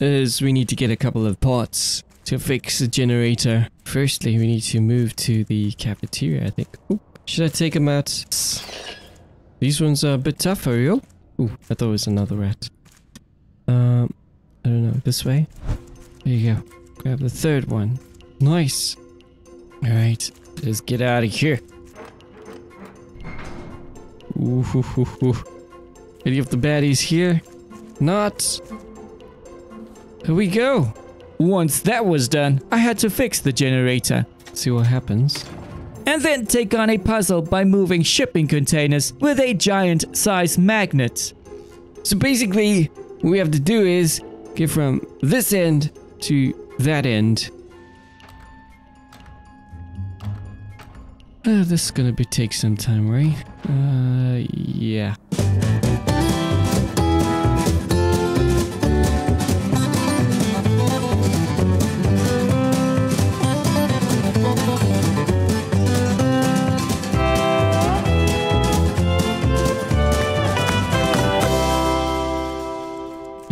is we need to get a couple of parts to fix the generator. Firstly, we need to move to the cafeteria, I think. Ooh, should I take them out? These ones are a bit tougher, yo. Ooh, I thought it was another rat. Um, I don't know, this way? There you go. Grab the third one. Nice. Alright, let's get out of here. Ooh, hoo, hoo, hoo. Any of the baddies here? Not. Here we go. Once that was done, I had to fix the generator. See what happens. And then take on a puzzle by moving shipping containers with a giant size magnet. So basically, what we have to do is get from this end to that end. Uh, this is gonna be take some time, right? Uh, yeah.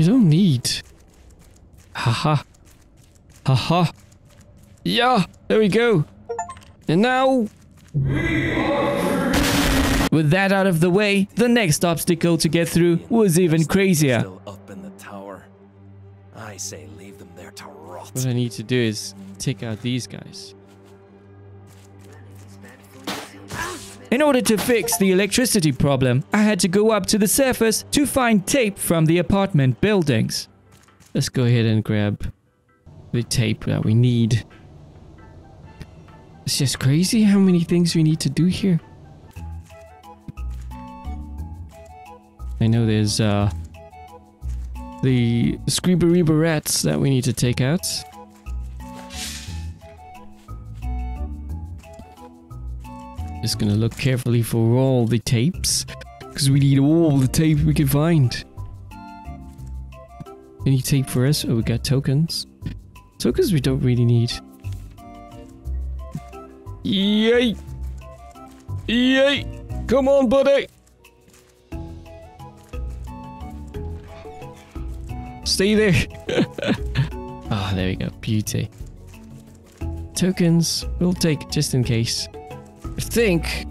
You don't need. Haha. Haha. Yeah, there we go. And now. With that out of the way, the next obstacle to get through was even crazier. Still up in the tower. I say leave them there to rot. What I need to do is take out these guys. In order to fix the electricity problem, I had to go up to the surface to find tape from the apartment buildings. Let's go ahead and grab the tape that we need. It's just crazy how many things we need to do here. I know there's uh the Screebereba rats that we need to take out. Just gonna look carefully for all the tapes because we need all the tape we can find. Any tape for us? Oh, we got tokens. Tokens we don't really need. Yay! Yay! Come on, buddy! Stay there! *laughs* Ah, there we go. Beauty. Tokens we'll take just in case. I think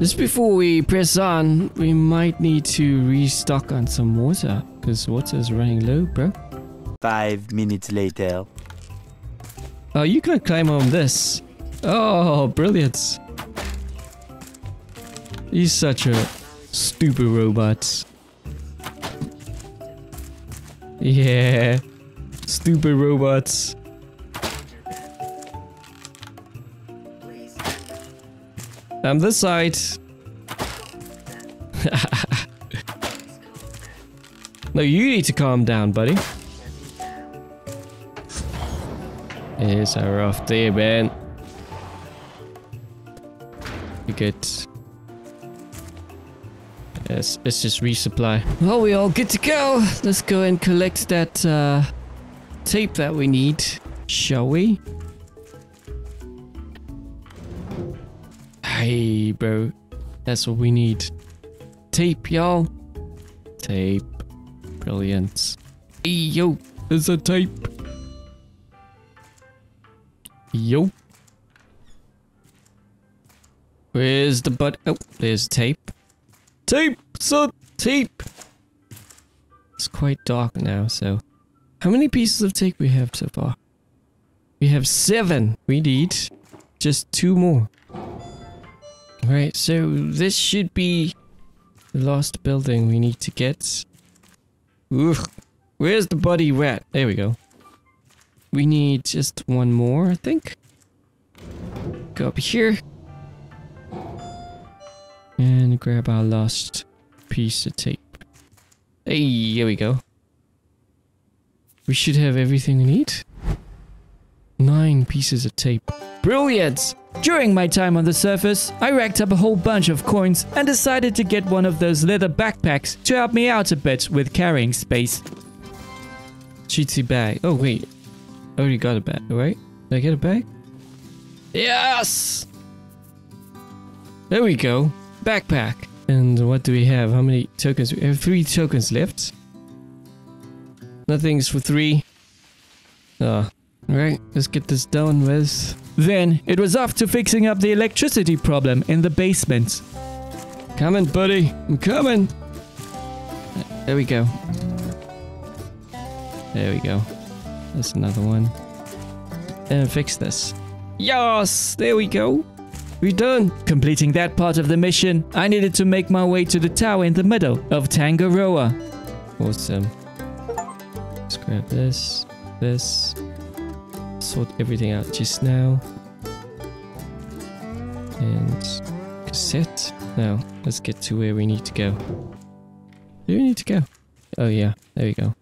just before we press on, we might need to restock on some water because water is running low, bro. Five minutes later. Oh, you can climb on this. Oh, brilliant. He's such a stupid robot. Yeah. Stupid robots. I'm this side. *laughs* no, you need to calm down, buddy. It's a rough day, man. You get. Yes, let's just resupply. Well, we all good to go. Let's go and collect that uh, tape that we need, shall we? Hey, bro. That's what we need. Tape, y'all. Tape. Brilliant. Hey, yo. There's a tape. Yo. Where's the butt? Oh, there's tape. Tape, son, tape. It's quite dark now, so. How many pieces of tape we have so far? We have seven. We need just two more. Right, so this should be the last building we need to get. Ugh. Where's the buddy rat? There we go. We need just one more, I think. Go up here. And grab our last piece of tape. Hey, here we go. We should have everything we need. Nine pieces of tape. Brilliant! During my time on the surface, I racked up a whole bunch of coins and decided to get one of those leather backpacks to help me out a bit with carrying space. Cheatsy bag. Oh, wait. I already got a bag, right? Did I get a bag? Yes! There we go. Backpack. And what do we have? How many tokens? We have three tokens left. Nothing's for three. Ah. Alright, let's get this done with. Then it was off to fixing up the electricity problem in the basement. Coming, buddy. I'm coming. There we go. There we go. That's another one. And fix this. Yes! There we go. We're done. Completing that part of the mission, I needed to make my way to the tower in the middle of Tangaroa. Awesome. Let's grab this, this. Sort everything out just now. And cassette. Now, let's get to where we need to go. Do we need to go? Oh yeah, there we go.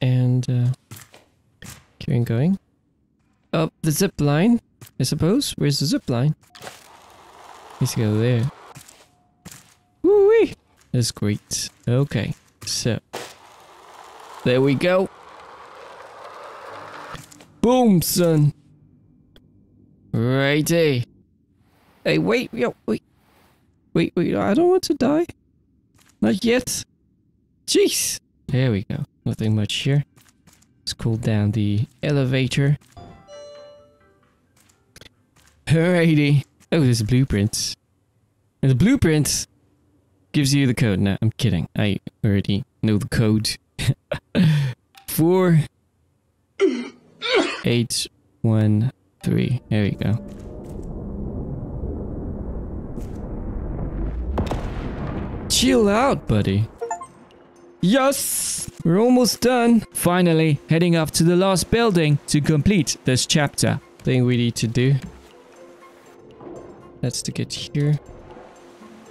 And uh keep going. Up the zip line, I suppose. Where's the zip line? Needs to go there. Woo-wee! That's great. Okay, so there we go. Boom, son. Righty. Hey, wait, yo, wait. Wait, wait, I don't want to die. Not yet. Jeez. There we go. Nothing much here. Let's cool down the elevator. Alrighty. Oh, there's blueprints. And the blueprint gives you the code. No, I'm kidding. I already know the code. *laughs* Four eight one three. There we go. Chill out, buddy. Yes! We're almost done. Finally, heading off to the last building to complete this chapter. Thing we need to do. That's to get here.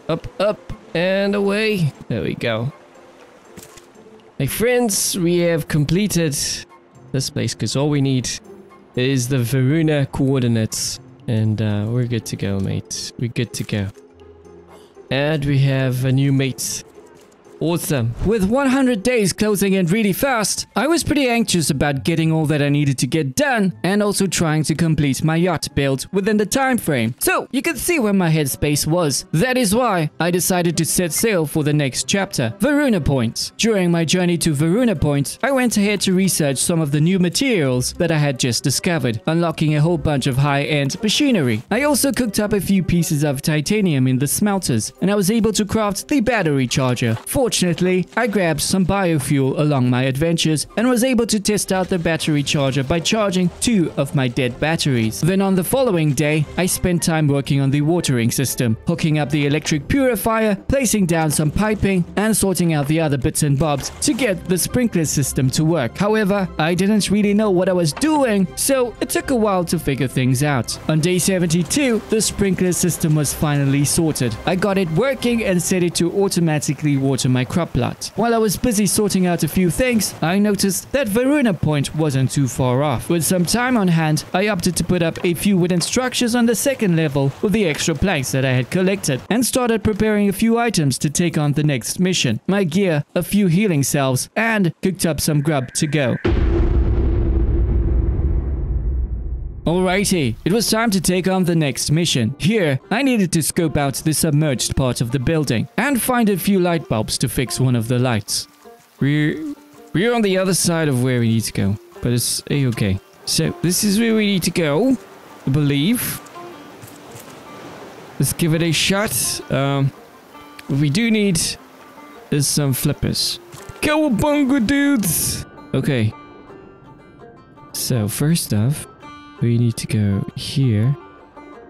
Up, up, and away. There we go. My friends, we have completed this place because all we need is the Varuna coordinates. And uh, we're good to go, mate. We're good to go. And we have a new mate. Awesome. With 100 days closing in really fast, I was pretty anxious about getting all that I needed to get done and also trying to complete my yacht build within the time frame. So you can see where my headspace was. That is why I decided to set sail for the next chapter, Varuna Point. During my journey to Varuna Point, I went ahead to research some of the new materials that I had just discovered, unlocking a whole bunch of high-end machinery. I also cooked up a few pieces of titanium in the smelters, and I was able to craft the battery charger. Fortunately, I grabbed some biofuel along my adventures and was able to test out the battery charger by charging two of my dead batteries. Then on the following day, I spent time working on the watering system, hooking up the electric purifier, placing down some piping, and sorting out the other bits and bobs to get the sprinkler system to work. However, I didn't really know what I was doing, so it took a while to figure things out. On day 72, the sprinkler system was finally sorted. I got it working and set it to automatically water my crop plot. While I was busy sorting out a few things, I noticed that Varuna Point wasn't too far off. With some time on hand, I opted to put up a few wooden structures on the second level with the extra planks that I had collected and started preparing a few items to take on the next mission. My gear, a few healing salves, and cooked up some grub to go. Alrighty, it was time to take on the next mission. Here, I needed to scope out the submerged part of the building and find a few light bulbs to fix one of the lights. We're, we're on the other side of where we need to go, but it's a-okay. So, this is where we need to go, I believe. Let's give it a shot. Um, what we do need is some flippers. Cowabunga dudes! Okay. So, first off, we need to go here.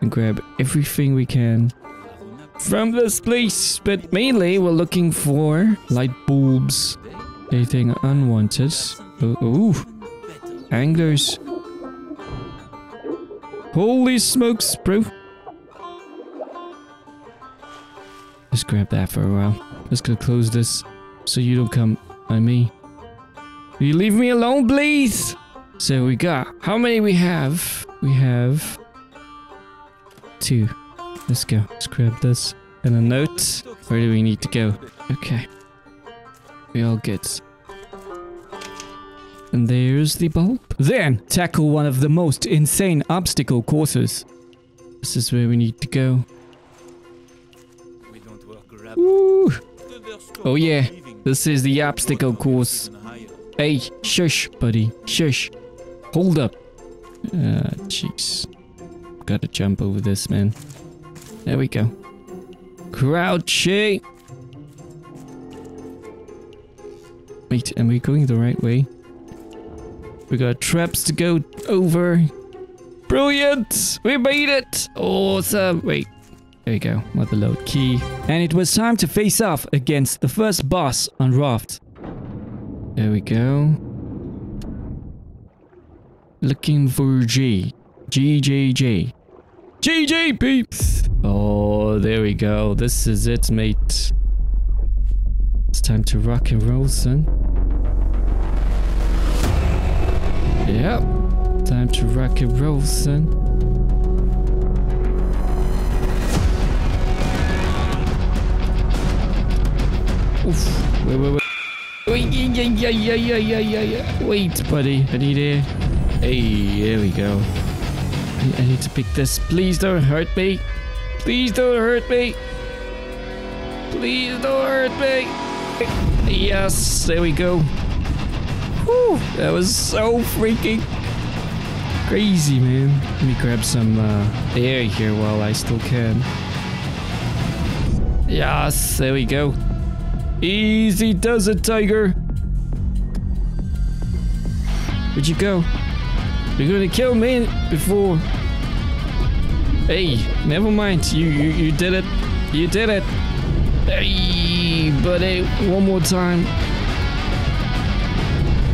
and grab everything we can from this place. But mainly, we're looking for light bulbs. Anything unwanted. Oh, ooh. Anglers. Holy smokes, bro. Just grab that for a while. Just gonna close this so you don't come on me. Will you leave me alone, please? So we got, how many we have? We have two. Let's go. Let's grab this. And a note. Where do we need to go? Okay. We all good. And there's the bulb. Then tackle one of the most insane obstacle courses. This is where we need to go. We don't work grab. Woo! Oh yeah, this is the obstacle course. Hey, shush, buddy. Shush. Hold up. Ah, jeez. Gotta jump over this, man. There we go. Crouchy. Wait, am we going the right way? We got traps to go over. Brilliant! We made it! Awesome! Wait. There we go. Mother load key. And it was time to face off against the first boss on Raft. There we go. Looking for G. Peeps! Oh, there we go. This is it, mate. It's time to rock and roll, son. Yep. Time to rock and roll, son. Oof. Wait, wait, wait. Wait, yeah, yeah, yeah, yeah, yeah, yeah, yeah. Wait, buddy. I need. Hey, there we go. I- need to pick this. Please don't hurt me. Please don't hurt me. Please don't hurt me. Yes, there we go. Whew, that was so freaking crazy, man. Let me grab some uh, air here while I still can. Yes, there we go. Easy does it, Tiger. Where'd you go? You're gonna kill me before. Hey, never mind. You you you did it. You did it. Hey, buddy, one more time.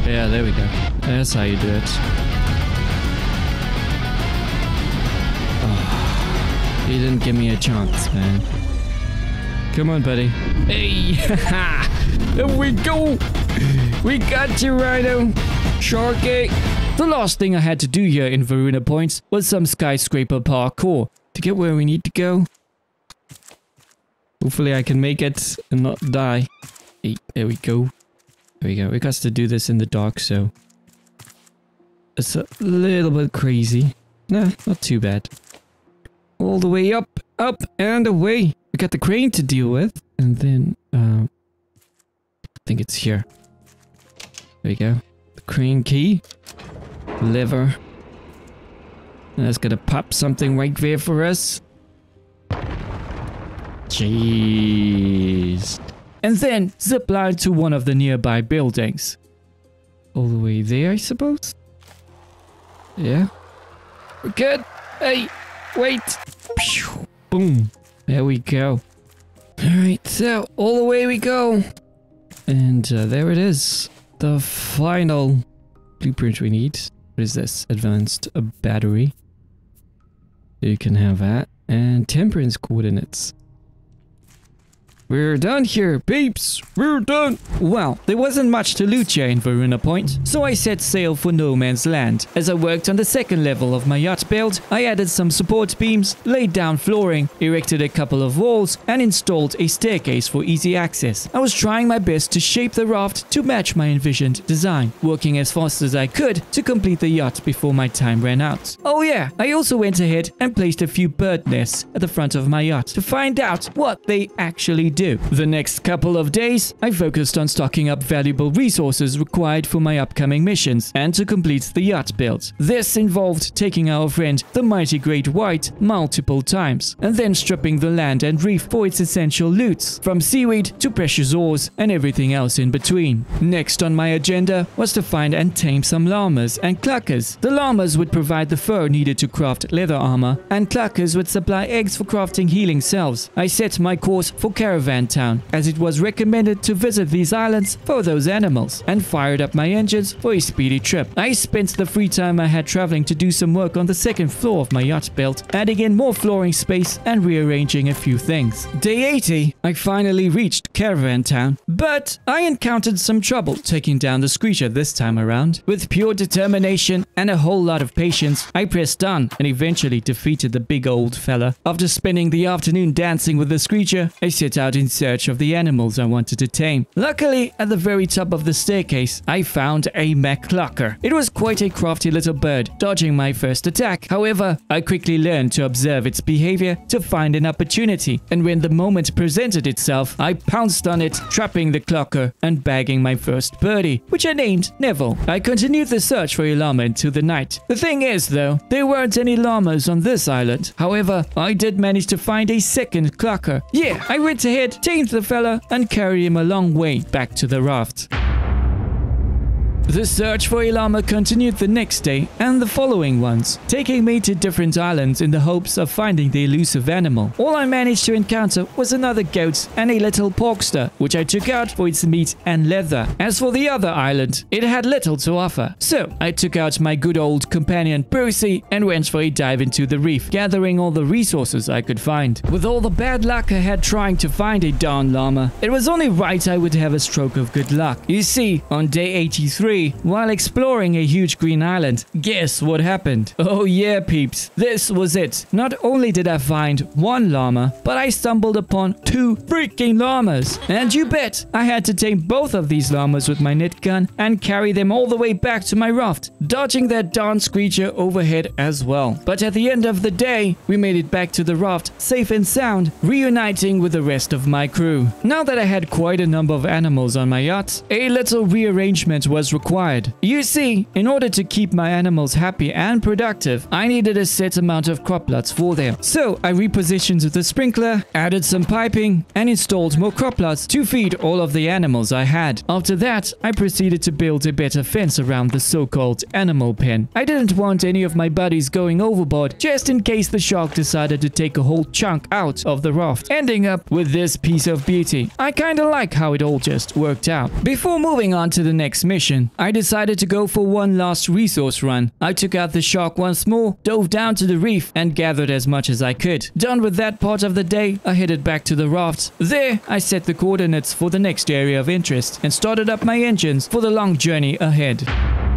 Yeah, there we go. That's how you do it. Oh, you didn't give me a chance, man. Come on, buddy. Hey, *laughs* there we go. We got you, Rhino. Sharky. The last thing I had to do here in Varuna Points was some skyscraper parkour To get where we need to go. Hopefully I can make it and not die. Hey, there we go. There we go. We got to do this in the dark, so... It's a little bit crazy. Nah, not too bad. All the way up, up and away. We got the crane to deal with. And then, um... I think it's here. There we go. The crane key. Lever. And that's gonna pop something right there for us. Jeez. and then zip line to one of the nearby buildings. All the way there, I suppose? Yeah. We're good. Hey, wait. Pew. Boom. There we go. Alright, so all the way we go. And uh, there it is. The final blueprint we need. What is this? Advanced battery. You can have that. And temperance coordinates. We're done here, peeps. We're done. Well, there wasn't much to loot here in Varuna Point, so I set sail for no man's land. As I worked on the second level of my yacht build, I added some support beams, laid down flooring, erected a couple of walls, and installed a staircase for easy access. I was trying my best to shape the raft to match my envisioned design, working as fast as I could to complete the yacht before my time ran out. Oh yeah, I also went ahead and placed a few bird nests at the front of my yacht to find out what they actually do. The next couple of days, I focused on stocking up valuable resources required for my upcoming missions and to complete the yacht build. This involved taking our friend, the mighty Great White, multiple times, and then stripping the land and reef for its essential loots, from seaweed to precious ores and everything else in between. Next on my agenda was to find and tame some llamas and cluckers. The llamas would provide the fur needed to craft leather armor, and cluckers would supply eggs for crafting healing cells. I set my course for Caravan Town, as it was recommended to visit these islands for those animals, and fired up my engines for a speedy trip. I spent the free time I had traveling to do some work on the second floor of my yacht build, adding in more flooring space and rearranging a few things. Day 80, I finally reached Caravan Town, but I encountered some trouble taking down the Screecher this time around. With pure determination and a whole lot of patience, I pressed on and eventually defeated the big old fella. After spending the afternoon dancing with the Screecher, I set out in search of the animals I wanted to tame. Luckily, at the very top of the staircase, I found a MacClocker. It was quite a crafty little bird, dodging my first attack. However, I quickly learned to observe its behavior to find an opportunity, and when the moment presented itself, I pounced on it, trapping the clucker and bagging my first birdie, which I named Neville. I continued the search for a llama into the night. The thing is, though, there weren't any llamas on this island. However, I did manage to find a second clucker. Yeah, I went ahead, tamed the fella, and carried him a long way back to the raft. The search for a llama continued the next day and the following ones, taking me to different islands in the hopes of finding the elusive animal. All I managed to encounter was another goat and a little porkster, which I took out for its meat and leather. As for the other island, it had little to offer. So I took out my good old companion Percy and went for a dive into the reef, gathering all the resources I could find. With all the bad luck I had trying to find a darn llama, it was only right I would have a stroke of good luck. You see, on day 83, while exploring a huge green island, guess what happened? Oh yeah, peeps, this was it. Not only did I find one llama, but I stumbled upon two freaking llamas. And you bet, I had to tame both of these llamas with my net gun and carry them all the way back to my raft, dodging that darn screecher overhead as well. But at the end of the day, we made it back to the raft safe and sound, reuniting with the rest of my crew. Now that I had quite a number of animals on my yacht, a little rearrangement was required required. You see, in order to keep my animals happy and productive, I needed a set amount of crop plots for them. So I repositioned the sprinkler, added some piping, and installed more crop plots to feed all of the animals I had. After that, I proceeded to build a better fence around the so-called animal pen. I didn't want any of my buddies going overboard, just in case the shark decided to take a whole chunk out of the raft, ending up with this piece of beauty. I kinda like how it all just worked out. Before moving on to the next mission, I decided to go for one last resource run. I took out the shark once more, dove down to the reef, and gathered as much as I could. Done with that part of the day, I headed back to the raft. There, I set the coordinates for the next area of interest and started up my engines for the long journey ahead.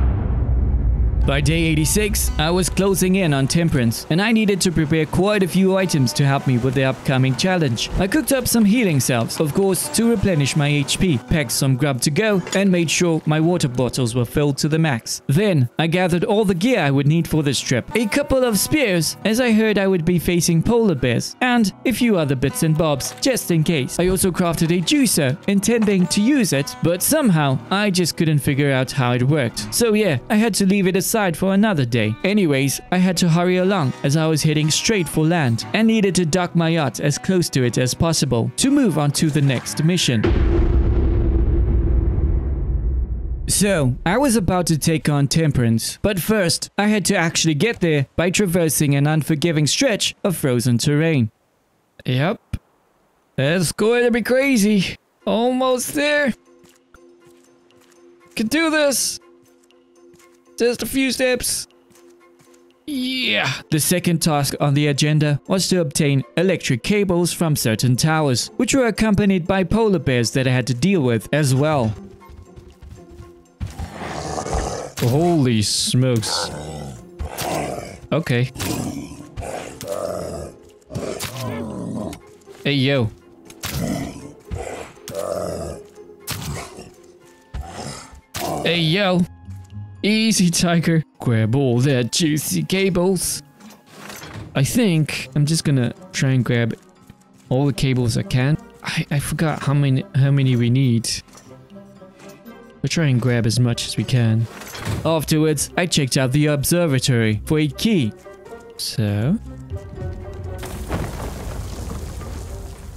By day 86, I was closing in on Temperance, and I needed to prepare quite a few items to help me with the upcoming challenge. I cooked up some healing salves, of course, to replenish my HP, packed some grub to go, and made sure my water bottles were filled to the max. Then, I gathered all the gear I would need for this trip. A couple of spears, as I heard I would be facing polar bears, and a few other bits and bobs, just in case. I also crafted a juicer, intending to use it, but somehow, I just couldn't figure out how it worked. So yeah, I had to leave it aside aside for another day. Anyways, I had to hurry along as I was heading straight for land and needed to dock my yacht as close to it as possible to move on to the next mission. So, I was about to take on Temperance, but first, I had to actually get there by traversing an unforgiving stretch of frozen terrain. Yep. It's going to be crazy. Almost there. Can do this. Just a few steps. Yeah. The second task on the agenda was to obtain electric cables from certain towers, which were accompanied by polar bears that I had to deal with as well. Holy smokes. Okay. Hey, yo. Hey, yo. Easy, Tiger. Grab all that juicy cables. I think I'm just gonna try and grab all the cables I can. I, I forgot how many how many we need. We'll try and grab as much as we can. Afterwards, I checked out the observatory for a key. So.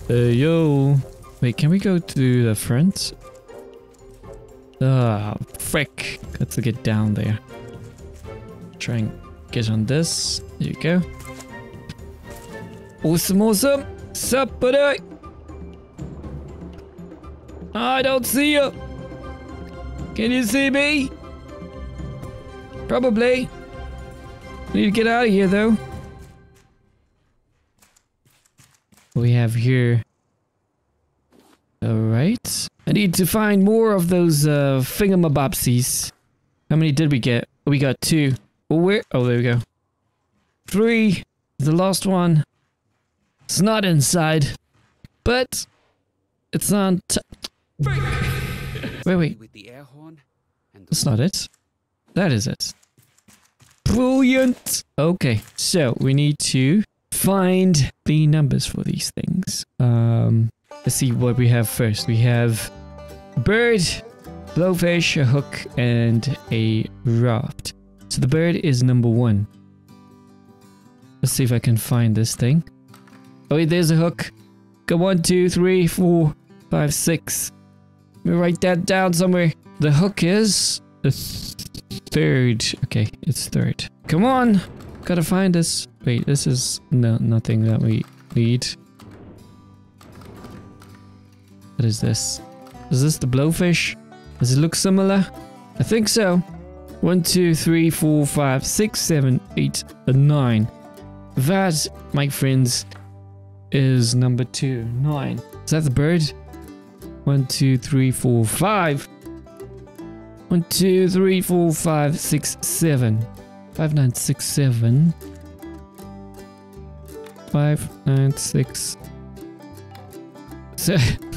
Uh, yo. Wait, can we go to the front? Ah, frick. Got to get down there. Try and get on this. There you go. Awesome, awesome. Sup, buddy? I don't see you. Can you see me? Probably. Need to get out of here, though. We have here. Alright. I need to find more of those uh, thingamabobsies. How many did we get? We got two. Well, where? Oh, there we go. Three. The last one. It's not inside. But it's on Wait, wait. with the air horn and That's not it. That is it. Brilliant. Okay, so we need to find the numbers for these things. Um, let's see what we have first. We have bird, blowfish, a hook, and a raft. So the bird is number one. Let's see if I can find this thing. Oh wait, there's a hook. Go one, two, three, four, five, six. Let me write that down somewhere. The hook is the th- third. Okay, it's third. Come on, gotta find this. Wait, this is no nothing that we need. What is this? Is this the blowfish? Does it look similar? I think so. One, two, three, four, five, six, seven, eight, and nine. That, my friends, is number two. Nine. Is that the bird? One, two, three, four, five. One, two, three, four, five, six, seven. Five, nine, six, seven. Five, nine, six. *laughs*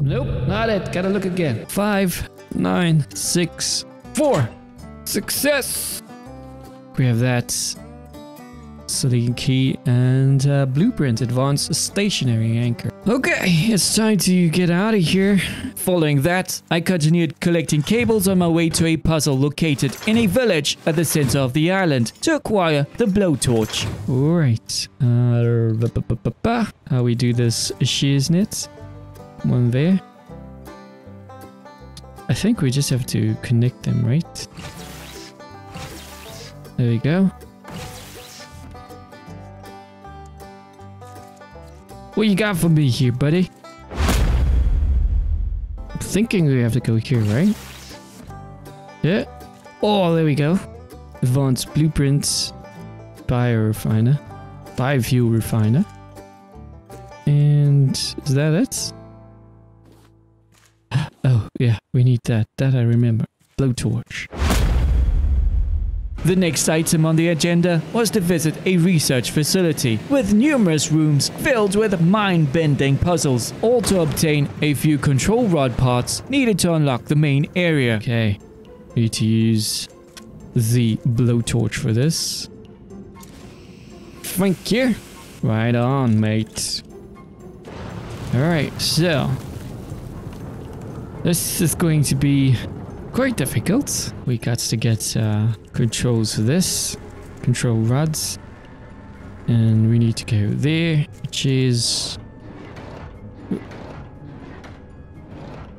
nope, not it. Gotta look again. Five, nine, six, four. Success! We have that. Select key and uh, blueprint advanced stationary anchor. Okay, it's time to get out of here. Following that, I continued collecting cables on my way to a puzzle located in a village at the center of the island to acquire the blowtorch. Alright. Uh, how we do this shiznit? One there. I think we just have to connect them, right? There we go. What you got for me here, buddy? I'm thinking we have to go here, right? Yeah. Oh, there we go. Advanced blueprints. Biorefiner. Biofuel refiner. And is that it? Yeah, we need that. That I remember. Blowtorch. The next item on the agenda was to visit a research facility with numerous rooms filled with mind-bending puzzles, all to obtain a few control rod parts needed to unlock the main area. Okay. Need to use the blowtorch for this. Thank you. Right on, mate. Alright, so. This is going to be quite difficult. We got to get uh, controls for this. Control rods. And we need to go there, which is...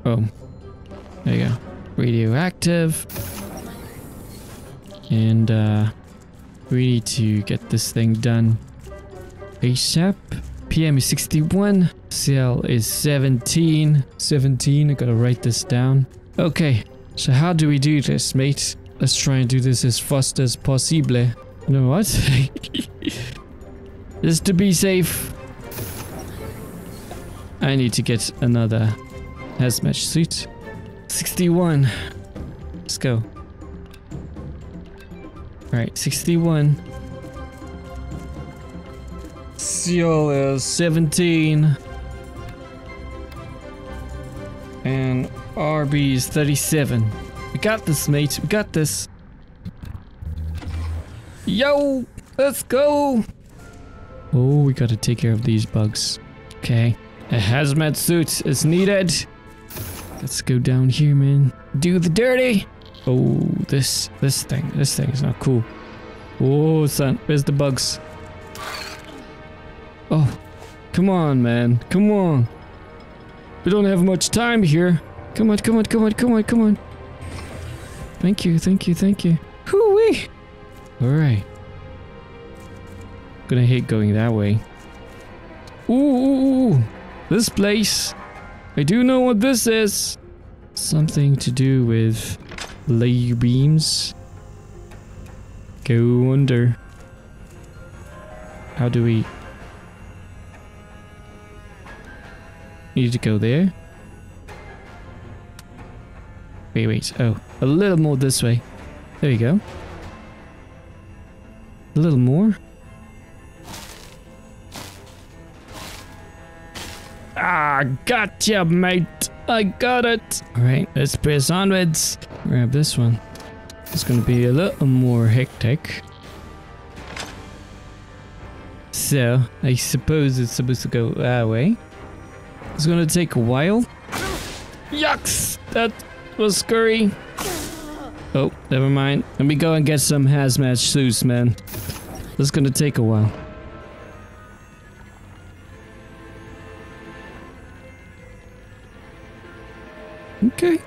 Oh. There you go. Radioactive. And uh, we need to get this thing done ASAP. PM is 61. CL is 17. 17. I gotta write this down. Okay, so how do we do this, mate? Let's try and do this as fast as possible. You know what? *laughs* Just to be safe. I need to get another hazmat suit. 61. Let's go. Alright, 61. Seal is 17. And RB is 37. We got this, mate. We got this. Yo! Let's go! Oh, we gotta take care of these bugs. Okay. A hazmat suit is needed. Let's go down here, man. Do the dirty. Oh, this this thing. This thing is not cool. Oh, son. Where's the bugs? Oh, come on, man. Come on. We don't have much time here. Come on, come on, come on, come on, come on. Thank you, thank you, thank you. Hoo-wee. Alright. Gonna hate going that way. Ooh, ooh, ooh. This place. I do know what this is. Something to do with laser beams. Go under. How do we... Need to go there? Wait, wait. Oh, a little more this way. There you go. A little more. Ah, gotcha, mate. I got it. All right, let's press onwards. Grab this one. It's gonna be a little more hectic. So, I suppose it's supposed to go that way. It's gonna take a while. Yucks! That was scurry. Oh, never mind. Let me go and get some hazmat suits, man. This is gonna take a while. Okay.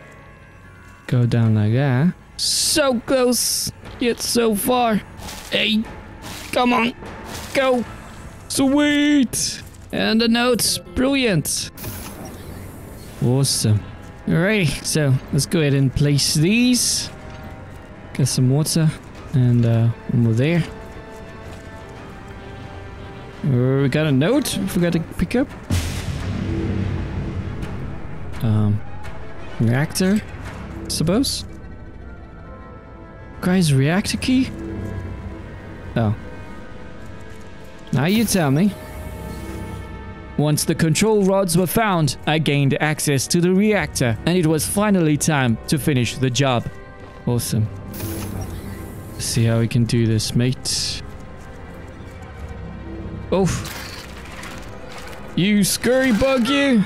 Go down like that. So close, yet so far. Hey, come on, go. Sweet. And the notes, brilliant. Awesome. Alrighty, so let's go ahead and place these. Get some water and uh, one there. Uh, we got a note we forgot to pick up. Um, reactor, suppose. Guy's reactor key? Oh. Now you tell me. Once the control rods were found, I gained access to the reactor, and it was finally time to finish the job. Awesome. Let's see how we can do this, mate. Oh. You scurry bug, you!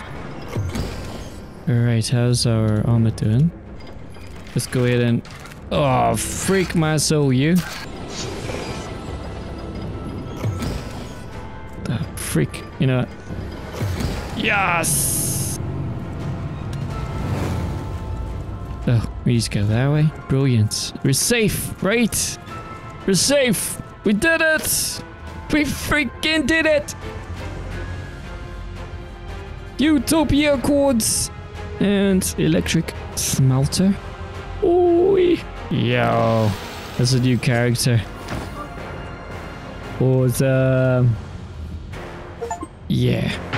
Alright, how's our armor doing? Let's go ahead and... Oh, freak my soul, you. Oh, freak. You know what? Yes! Oh, we just go that way. Brilliant. We're safe, right? We're safe! We did it! We freaking did it! Utopia Accords! And electric smelter. Ooh, yo, that's a new character. Awesome. Um, yeah.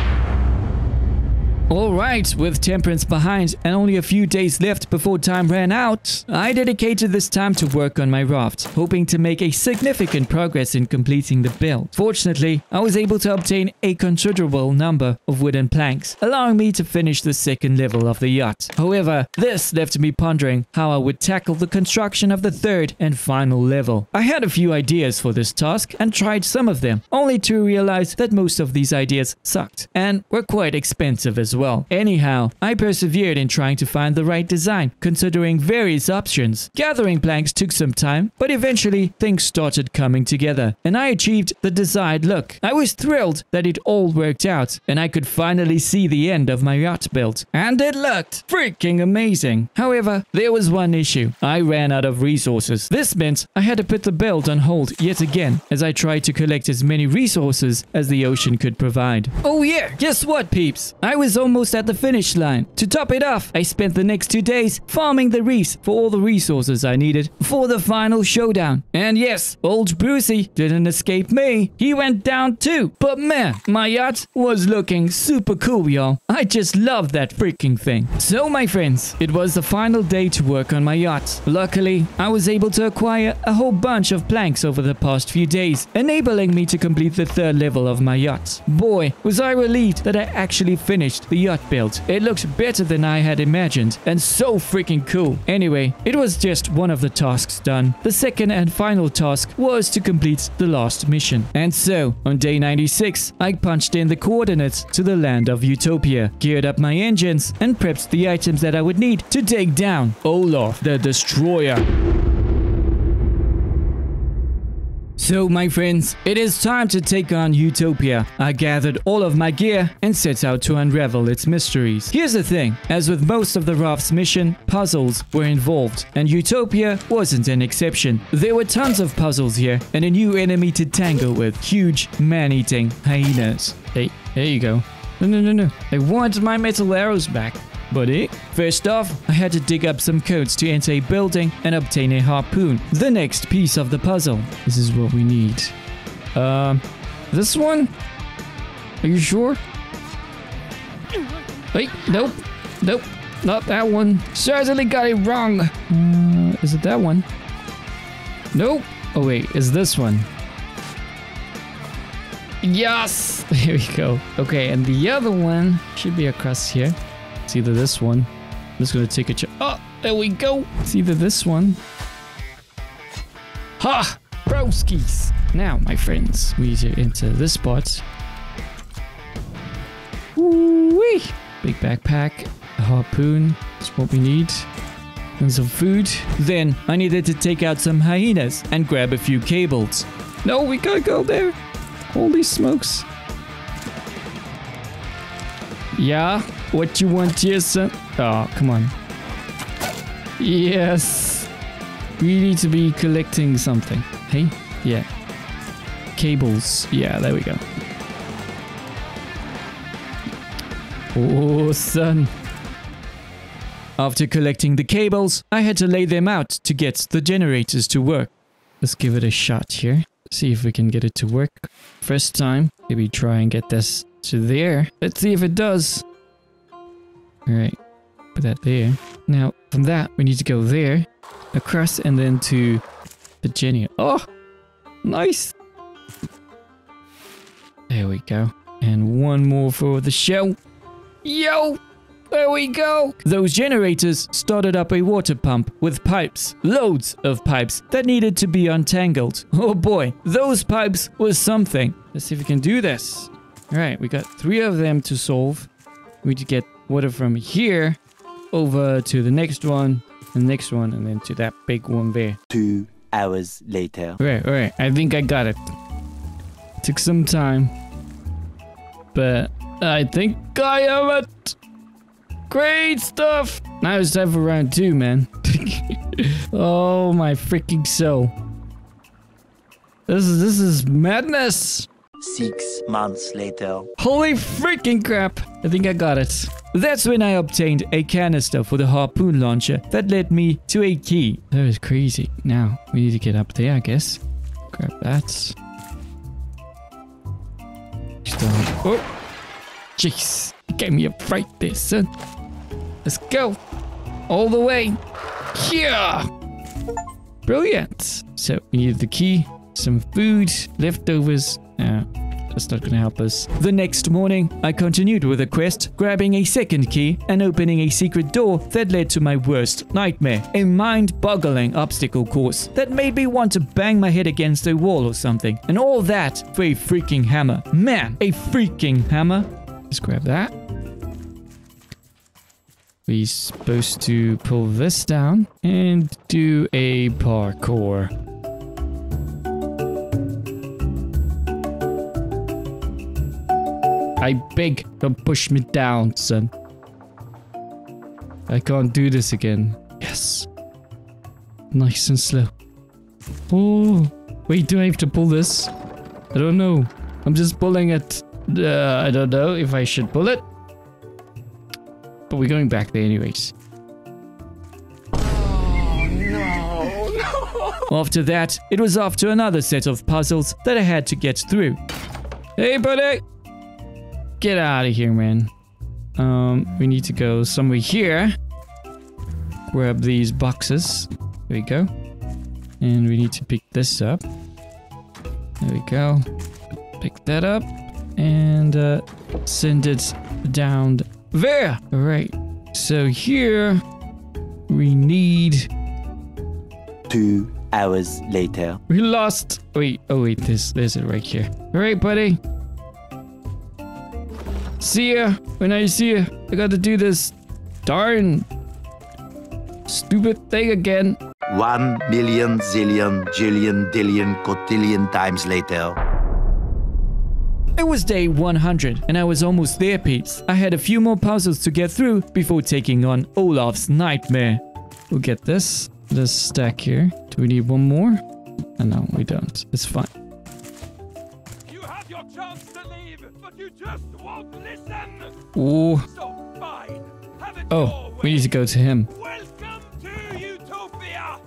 Alright, with Temperance behind and only a few days left before time ran out, I dedicated this time to work on my raft, hoping to make a significant progress in completing the build. Fortunately, I was able to obtain a considerable number of wooden planks, allowing me to finish the second level of the yacht. However, this left me pondering how I would tackle the construction of the third and final level. I had a few ideas for this task and tried some of them, only to realize that most of these ideas sucked and were quite expensive as well well. Anyhow, I persevered in trying to find the right design, considering various options. Gathering planks took some time, but eventually things started coming together, and I achieved the desired look. I was thrilled that it all worked out, and I could finally see the end of my yacht build. And it looked freaking amazing. However, there was one issue. I ran out of resources. This meant I had to put the build on hold yet again, as I tried to collect as many resources as the ocean could provide. Oh yeah, guess what peeps? I was almost almost at the finish line. To top it off, I spent the next two days farming the reefs for all the resources I needed for the final showdown. And yes, old Brucey didn't escape me. He went down too. But man, my yacht was looking super cool, y'all. I just love that freaking thing. So my friends, it was the final day to work on my yacht. Luckily, I was able to acquire a whole bunch of planks over the past few days, enabling me to complete the third level of my yacht. Boy, was I relieved that I actually finished the yacht built. It looks better than I had imagined and so freaking cool. Anyway, it was just one of the tasks done. The second and final task was to complete the last mission. And so, on day 96, I punched in the coordinates to the land of Utopia, geared up my engines, and prepped the items that I would need to take down Olaf the Destroyer. So, my friends, it is time to take on Utopia. I gathered all of my gear and set out to unravel its mysteries. Here's the thing, as with most of the Raft's mission, puzzles were involved, and Utopia wasn't an exception. There were tons of puzzles here, and a new enemy to tangle with, huge, man-eating hyenas. Hey, there you go. No, no, no, no. I want my metal arrows back. Buddy. First off, I had to dig up some codes to enter a building and obtain a harpoon, the next piece of the puzzle. This is what we need. Um, this one? Are you sure? Wait, nope. Nope. Not that one. Certainly got it wrong. Uh, is it that one? Nope. Oh wait, is this one? Yes! *laughs* There we go. Okay, and the other one should be across here. It's either this one. I'm just gonna take a check. Oh, there we go. It's either this one. Ha! Broskies! Now, my friends, we need to enter this spot. Woo-wee! Big backpack, a harpoon, that's what we need. And some food. Then, I needed to take out some hyenas and grab a few cables. No, we gotta go there. Holy smokes. Yeah, what you want son? Oh, come on. Yes. We need to be collecting something. Hey? Yeah. Cables. Yeah, there we go. Oh, son. After collecting the cables, I had to lay them out to get the generators to work. Let's give it a shot here. See if we can get it to work. First time, maybe try and get this to there. Let's see if it does. Alright, put that there. Now, from that, we need to go there, across, and then to Virginia. Oh, nice. There we go. And one more for the show. Yo, there we go. Those generators started up a water pump with pipes, loads of pipes that needed to be untangled. Oh boy, those pipes was something. Let's see if we can do this. All right, we got three of them to solve. We need to get water from here over to the next one, the next one, and then to that big one there. Two hours later. Right, right. I think I got it. Took some time, but I think I have it. Great stuff. Now it's time for round two, man. *laughs* oh my freaking soul. This is this is madness. Six months later. Holy freaking crap. I think I got it. That's when I obtained a canister for the harpoon launcher that led me to a key. That is crazy. Now, we need to get up there, I guess. Grab that. Start. Oh! Jeez. Gave me a fright there, son. Let's go. All the way. Yeah! Brilliant. So, we need the key, some food, leftovers. Uh, that's not gonna help us. The next morning, I continued with the quest, grabbing a second key and opening a secret door that led to my worst nightmare. A mind-boggling obstacle course that made me want to bang my head against a wall or something. And all that for a freaking hammer. Man, a freaking hammer. Let's grab that. We're supposed to pull this down and do a parkour. I beg, don't push me down, son. I can't do this again. Yes. Nice and slow. Oh, wait, do I have to pull this? I don't know. I'm just pulling it. Uh, I don't know if I should pull it. But we're going back there anyways. Oh, no, no. After that, it was off to another set of puzzles that I had to get through. Hey, buddy! Get out of here, man. Um, we need to go somewhere here. Grab these boxes. There we go. And we need to pick this up. There we go. Pick that up. And uh, send it down There. All right. So here we need. Two hours later. We lost. Wait. Oh wait. This. There's it right here. All right, buddy. See ya. When I see ya, I got to do this darn stupid thing again. One million zillion jillion dillion cotillion times later. It was day 100 and I was almost there, peeps. I had a few more puzzles to get through before taking on Olaf's nightmare. We'll get this, this stack here. Do we need one more? Oh, no, we don't. It's fine. Listen. Oh, So fine. Have we need to go to him. Welcome to Utopia.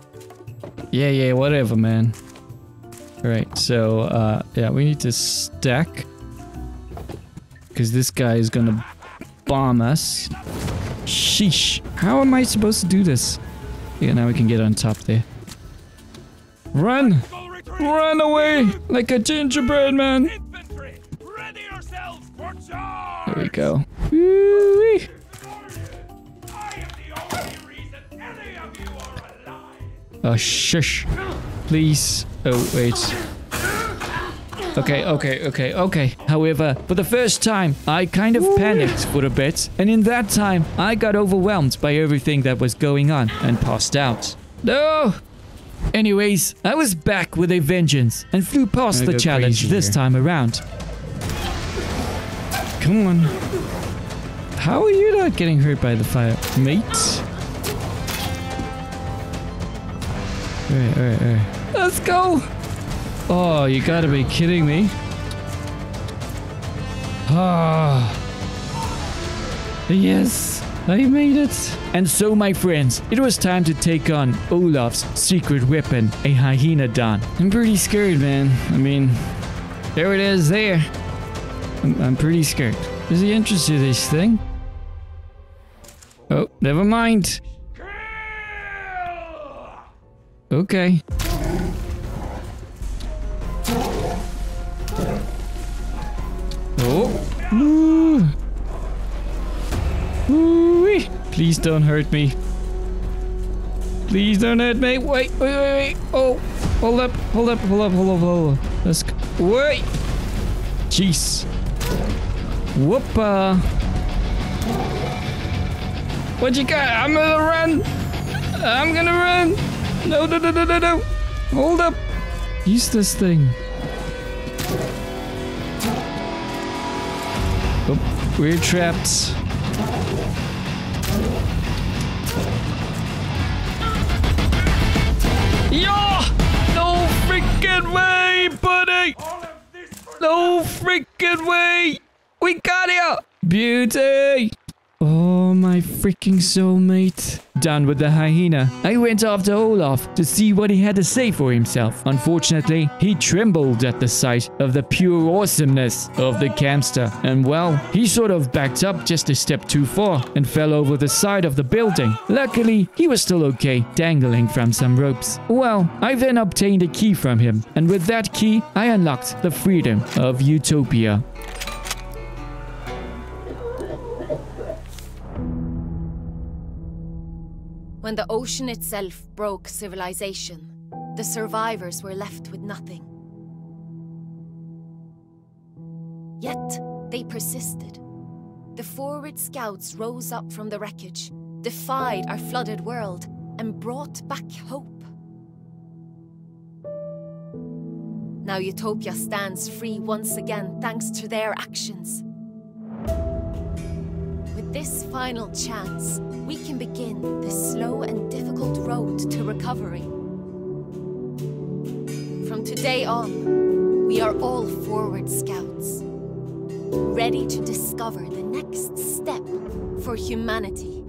Yeah, yeah, whatever, man. Alright, so, uh, yeah, we need to stack. Because this guy is gonna bomb us. Sheesh. How am I supposed to do this? Yeah, now we can get on top there. Run! Run away! Like a gingerbread man! Infantry, ready yourselves for charge. There we go. Woo-wee. I am the only reason any of you are alive. Oh, shush. Please. Oh, wait. Okay, okay, okay, okay. However, for the first time, I kind of panicked for a bit, and in that time, I got overwhelmed by everything that was going on and passed out. No! Anyways, I was back with a vengeance and flew past the challenge this here. time around. Come on. How are you not getting hurt by the fire, mate? Alright, alright, alright. Let's go! Oh, you gotta be kidding me. Ah. Yes, I made it. And so, my friends, it was time to take on Olaf's secret weapon, a hyena don. I'm pretty scared, man. I mean, there it is there. I'm, I'm pretty scared. Is he interested in this thing? Oh, never mind. Okay. Oh. Ooh. Ooh-wee. Please don't hurt me. Please don't hurt me. Wait, wait, wait, wait. Oh, hold up, hold up, hold up, hold up, hold up. Let's go. Wait. Jeez. Whoopa. What you got? I'm gonna run. I'm gonna run. No, no, no, no, no, no. Hold up. Use this thing. Oh, we're trapped. Yeah! No freaking way, buddy! No freaking way! We got it! Beauty! Oh, my freaking soulmate. Done with the hyena. I went after Olaf to see what he had to say for himself. Unfortunately, he trembled at the sight of the pure awesomeness of the camster. And well, he sort of backed up just a step too far and fell over the side of the building. Luckily, he was still okay, dangling from some ropes. Well, I then obtained a key from him, and with that key, I unlocked the freedom of Utopia. When the ocean itself broke civilization, the survivors were left with nothing. Yet, they persisted. The forward scouts rose up from the wreckage, defied our flooded world, and brought back hope. Now Utopia stands free once again thanks to their actions. With this final chance, we can begin the slow and difficult road to recovery. From today on, we are all forward scouts, ready to discover the next step for humanity.